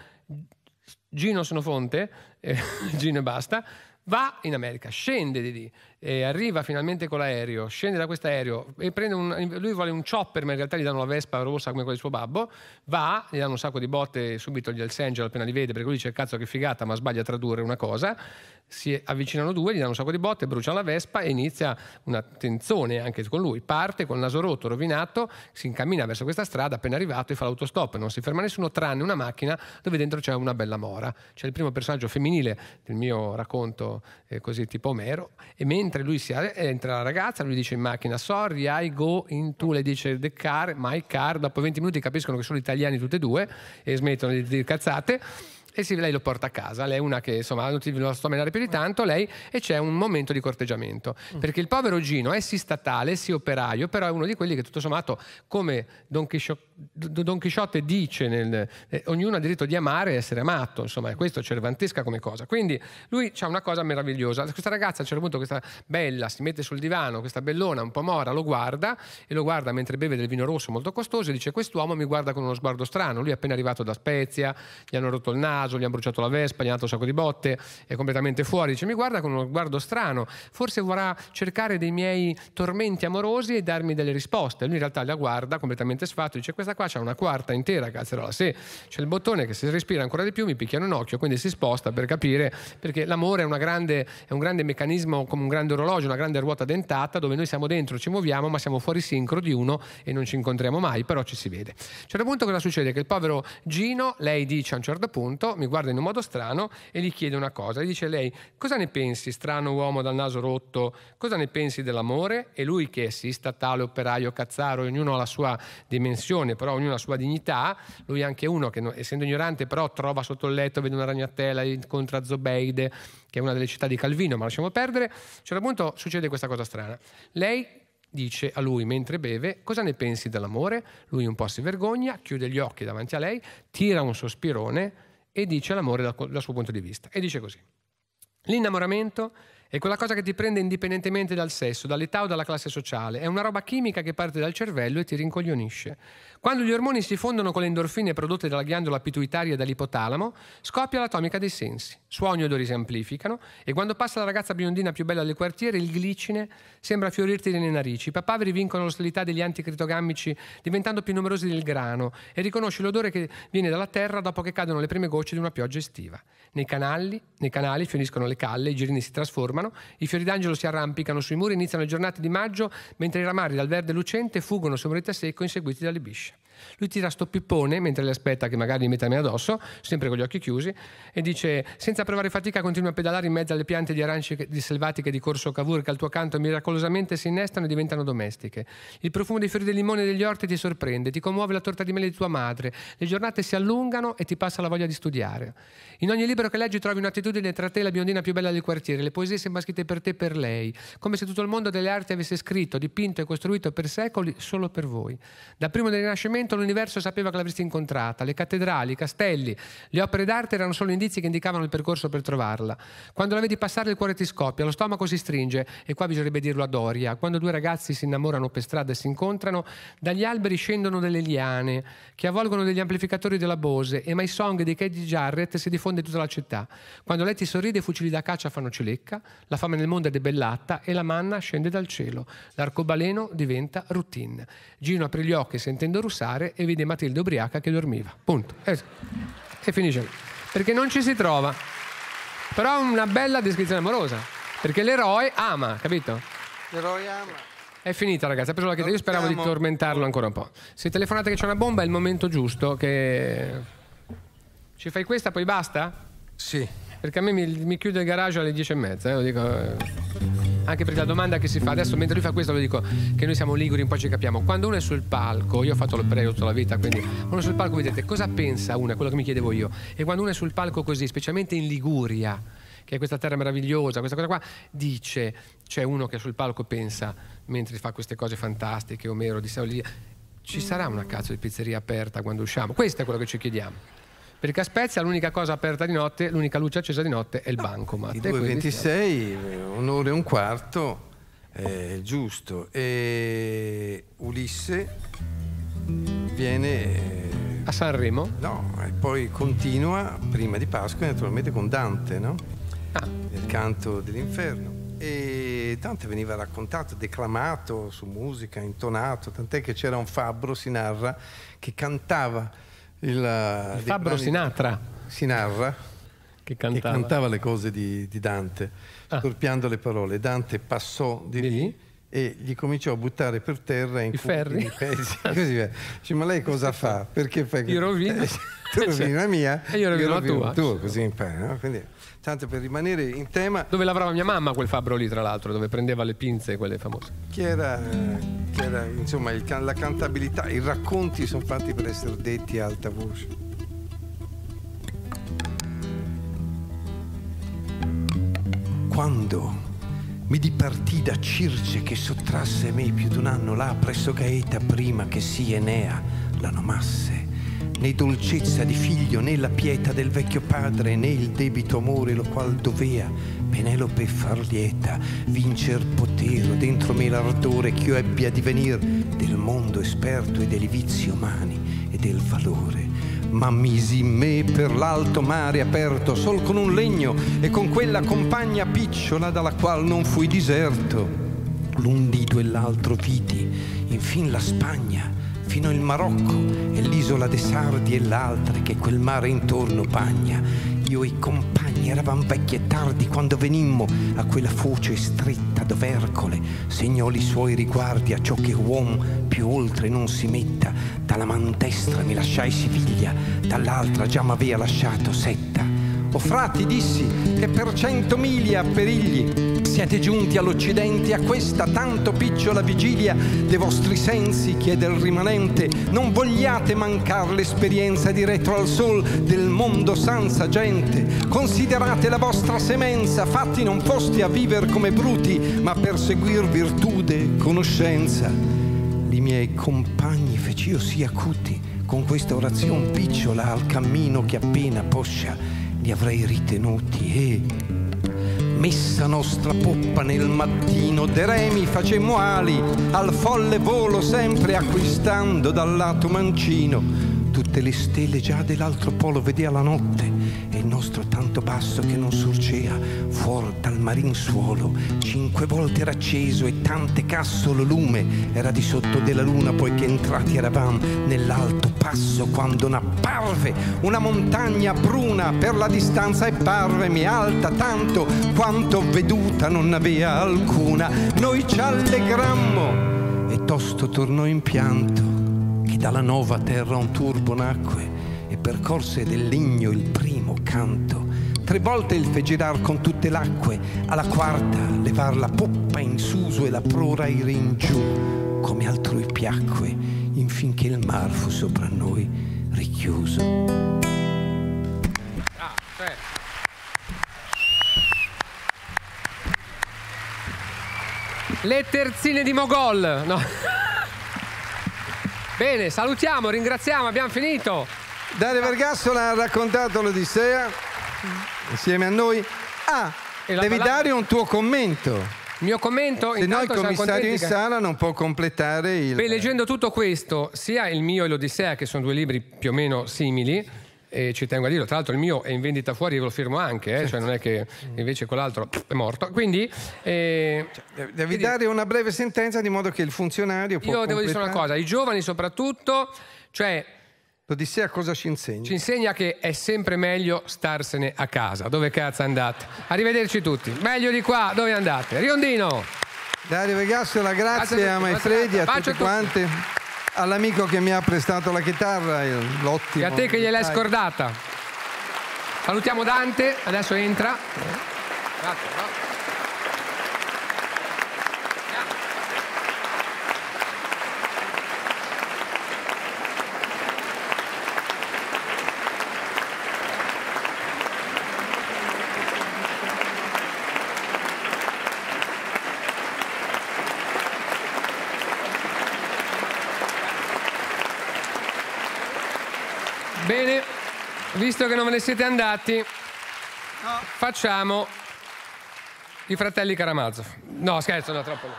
Gino Sonofonte, eh, Gino e basta, va in America, scende di lì, e arriva finalmente con l'aereo, scende da questo aereo e prende un, lui vuole un chopper, ma in realtà gli danno la Vespa rossa come quella di suo babbo, va, gli danno un sacco di botte subito gli Hells Angel appena li vede, perché lui dice cazzo che figata, ma sbaglia a tradurre una cosa, si avvicinano due, gli danno un sacco di botte, bruciano la Vespa e inizia una tensione anche con lui. Parte con il naso rotto, rovinato, si incammina verso questa strada, appena arrivato e fa l'autostop. Non si ferma nessuno tranne una macchina dove dentro c'è una bella mora. C'è il primo personaggio femminile del mio racconto, eh, così tipo Omero, e mentre lui si entra la ragazza, lui dice in macchina sorry, I go into, le dice the car, my car, dopo 20 minuti capiscono che sono italiani tutti e due e smettono di dire cazzate e sì, lei lo porta a casa. Lei è una che insomma non ti lo sto a menare più di tanto, lei e c'è un momento di corteggiamento. Mm. Perché il povero Gino è sì statale, sì operaio, però è uno di quelli che tutto sommato, come Don, Chiscio, Don Chisciotte dice, nel, eh, ognuno ha diritto di amare e essere amato, insomma, è questo cervantesca come cosa. Quindi lui ha una cosa meravigliosa. Questa ragazza a un certo punto, questa bella, si mette sul divano, questa bellona un po' mora, lo guarda e lo guarda mentre beve del vino rosso molto costoso e dice quest'uomo mi guarda con uno sguardo strano. Lui è appena arrivato da Spezia, gli hanno rotto il naso naso, gli hanno bruciato la vespa, gli hanno dato un sacco di botte, è completamente fuori. Dice: Mi guarda con uno sguardo strano, forse vorrà cercare dei miei tormenti amorosi e darmi delle risposte. Lui in realtà la guarda completamente sfatto, dice: Questa qua c'ha una quarta intera, cazzerola. Se c'è il bottone che se respira ancora di più mi picchiano un occhio, quindi si sposta per capire, perché l'amore è, grande, è un grande meccanismo come un grande orologio, una grande ruota dentata dove noi siamo dentro, ci muoviamo, ma siamo fuori sincro di uno e non ci incontriamo mai, però ci si vede. A un certo punto cosa succede? Che il povero Gino, lei dice a un certo punto, mi guarda in un modo strano e gli chiede una cosa. Gli dice lei, cosa ne pensi, strano uomo dal naso rotto, cosa ne pensi dell'amore? E lui che sì, statale, operaio, cazzaro, ognuno ha la sua dimensione, però ognuno ha la sua dignità, lui è anche uno che essendo ignorante però trova sotto il letto, vede una ragnatela, incontra Zobeide, che è una delle città di Calvino, ma lasciamo perdere. A un certo punto succede questa cosa strana. Lei dice a lui mentre beve cosa ne pensi dell'amore? Lui un po' si vergogna, chiude gli occhi davanti a lei, tira un sospirone e dice l'amore dal, dal suo punto di vista. E dice così. L'innamoramento è quella cosa che ti prende indipendentemente dal sesso, dall'età o dalla classe sociale. È una roba chimica che parte dal cervello e ti rincoglionisce. Quando gli ormoni si fondono con le endorfine prodotte dalla ghiandola pituitaria e dall'ipotalamo, scoppia l'atomica dei sensi. Suoni e odori si amplificano e quando passa la ragazza biondina più bella del quartiere, il glicine sembra fiorirti nelle narici. I papaveri vincono l'ostilità degli anticritogammici diventando più numerosi del grano e riconosci l'odore che viene dalla terra dopo che cadono le prime gocce di una pioggia estiva. Nei canali, nei canali fioriscono le calle, i girini si trasformano, i fiori d'angelo si arrampicano sui muri, iniziano le giornate di maggio, mentre i ramari dal verde lucente fuggono sul morite secco inseguiti dalle bisce. вещи. Lui tira sto pippone mentre le aspetta che magari gli metta me addosso, sempre con gli occhi chiusi, e dice: Senza provare fatica, continua a pedalare in mezzo alle piante di arance di selvatiche di Corso Cavour che al tuo canto miracolosamente si innestano e diventano domestiche. Il profumo dei fiori del limone e degli orti ti sorprende, ti commuove la torta di mele di tua madre, le giornate si allungano e ti passa la voglia di studiare. In ogni libro che leggi trovi un'attitudine tra te e la biondina più bella del quartiere, le poesie sembrano scritte per te e per lei, come se tutto il mondo delle arti avesse scritto, dipinto e costruito per secoli solo per voi. Da prima del Rinascimento l'universo sapeva che l'avresti incontrata, le cattedrali, i castelli, le opere d'arte erano solo indizi che indicavano il percorso per trovarla. Quando la vedi passare il cuore ti scoppia, lo stomaco si stringe e qua bisognerebbe dirlo a Doria, quando due ragazzi si innamorano per strada e si incontrano, dagli alberi scendono delle liane che avvolgono degli amplificatori della Bose e My Song di Katie Jarrett si diffonde in tutta la città. Quando lei ti sorride i fucili da caccia fanno cilecca, la fame nel mondo è debellata e la manna scende dal cielo. L'arcobaleno diventa routine. Gino apre gli occhi sentendo russare e vede Matilde ubriaca che dormiva. Punto. E, e finisce lì. Perché non ci si trova. Però una bella descrizione amorosa. Perché l'eroe ama, capito? L'eroe ama. È finita, ragazzi. Ha preso la chiesa. Io speravo di tormentarlo ancora un po'. Se telefonate che c'è una bomba, è il momento giusto. Che. Ci fai questa, poi basta? Sì. Perché a me mi, mi chiude il garage alle 10 e mezza. Eh, lo dico, eh. Anche perché la domanda che si fa adesso, mentre lui fa questo, lo dico che noi siamo liguri, un po' ci capiamo. Quando uno è sul palco, io ho fatto prego tutta la vita, quindi uno è sul palco, vedete cosa pensa uno, è quello che mi chiedevo io. E quando uno è sul palco così, specialmente in Liguria, che è questa terra meravigliosa, questa cosa qua, dice, c'è uno che sul palco pensa, mentre fa queste cose fantastiche, Omero di Saulia, ci sarà una cazzo di pizzeria aperta quando usciamo? Questo è quello che ci chiediamo. Perché a Spezia l'unica cosa aperta di notte, l'unica luce accesa di notte è il bancomat. I E quindi 2.26, un'ora e un quarto, è giusto. E Ulisse viene... eh, A Sanremo? No, e poi continua prima di Pasqua naturalmente con Dante, no? Ah, Il canto dell'inferno. E Dante veniva raccontato, declamato su musica, intonato, tant'è che c'era un fabbro, si narra, che cantava il, il dei Fabbro Sinatra Si narra che che cantava. cantava le cose di, di Dante, Ah. storpiando le parole. Dante passò di, lì, lì? e gli cominciò a buttare per terra in I ferri? i pezzi. Così via. Dice, ma lei cosa fa? Perché fai Io rovino. tu rovini la mia E io rovino la tua. tu, così impari. No? Quindi, tanto per rimanere in tema, Dove lavorava mia mamma quel fabbro lì, tra l'altro, dove prendeva le pinze, quelle famose. chi era, chi era, insomma, il la cantabilità, i racconti sono fatti per essere detti a alta voce. Quando mi dipartì da Circe che sottrasse me più d'un anno là presso Gaeta prima che si Enea la nomasse, né dolcezza di figlio né la pietà del vecchio padre né il debito amore lo qual dovea Penelope far lieta vincer potero dentro me l'ardore che io ebbi a divenir del mondo esperto e dei vizi umani e del valore. Ma misi me per l'alto mare aperto sol con un legno e con quella compagna picciola dalla qual non fui diserto. L'un dito e l'altro vidi infin la Spagna fino il Marocco e l'isola de Sardi e l'altre che quel mare intorno bagna. Io e i compagni eravam vecchi e tardi quando venimmo a quella foce stretta dove Ercole segnò i suoi riguardi a ciò che uom più oltre non si metta. Dalla man destra mi lasciai Siviglia dall'altra già m'avea lasciato Setta. O frati dissi che per cento miglia perigli siete giunti all'Occidente a questa tanto picciola vigilia dei vostri sensi chiede il rimanente. Non vogliate mancar l'esperienza di retro al sol del mondo senza gente. Considerate la vostra semenza fatti non fosti a viver come bruti ma per seguir virtude conoscenza. I miei compagni feci io sì acuti con questa orazione picciola al cammino che appena poscia li avrei ritenuti e messa nostra poppa nel mattino de remi facemmo ali al folle volo sempre acquistando dal lato mancino tutte le stelle già dell'altro polo vedea la notte e il nostro tanto basso che non sorgea fuor dal marin suolo. Cinque volte era acceso e tante cassolo lume era di sotto della luna poiché entrati eravam nell'alto passo quando n'apparve una montagna bruna per la distanza e parvemi alta tanto quanto veduta non avea alcuna. Noi ci allegrammo e tosto tornò in pianto dalla nuova terra un turbo nacque e percorse del legno il primo canto. Tre volte il fe girar con tutte l'acque, alla quarta levar la poppa in suso e la prora ir in giù, come altrui piacque, infinché il mar fu sopra noi richiuso. Le terzine di Mogol. No. Bene, salutiamo, ringraziamo, abbiamo finito. Dario Vergassola ha raccontato l'Odissea insieme a noi. Ah, devi ballata- dare un tuo commento. Il mio commento, Se no il commissario in sala non può completare il... Beh, leggendo tutto questo, sia il mio e l'Odissea, che sono due libri più o meno simili, e ci tengo a dirlo, tra l'altro il mio è in vendita fuori, ve lo firmo anche, eh, cioè non è che invece quell'altro è morto. Quindi eh, Devi dare una breve sentenza di modo che il funzionario può io devo dire una completare. cosa, i giovani soprattutto, cioè L'Odissea cosa ci insegna? ci insegna che è sempre meglio starsene a casa. Dove cazzo andate? Arrivederci tutti. Meglio di qua, dove andate? Riondino! Dario Vergassola, grazie, Grazie a a Maifredi, a tutti. quanti, all'amico che mi ha prestato la chitarra, il- E l'ottimo. a te che gliel'hai scordata. Salutiamo Dante, adesso entra. Grazie, no? Bene, visto che non ve ne siete andati, facciamo i fratelli Karamazov. No, scherzo, no, troppo. no.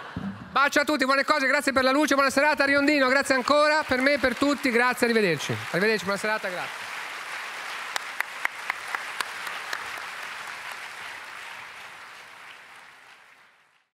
Bacio a tutti, buone cose, grazie per la luce, buona serata Riondino, grazie ancora per me e per tutti, grazie, arrivederci. Arrivederci, buona serata, grazie.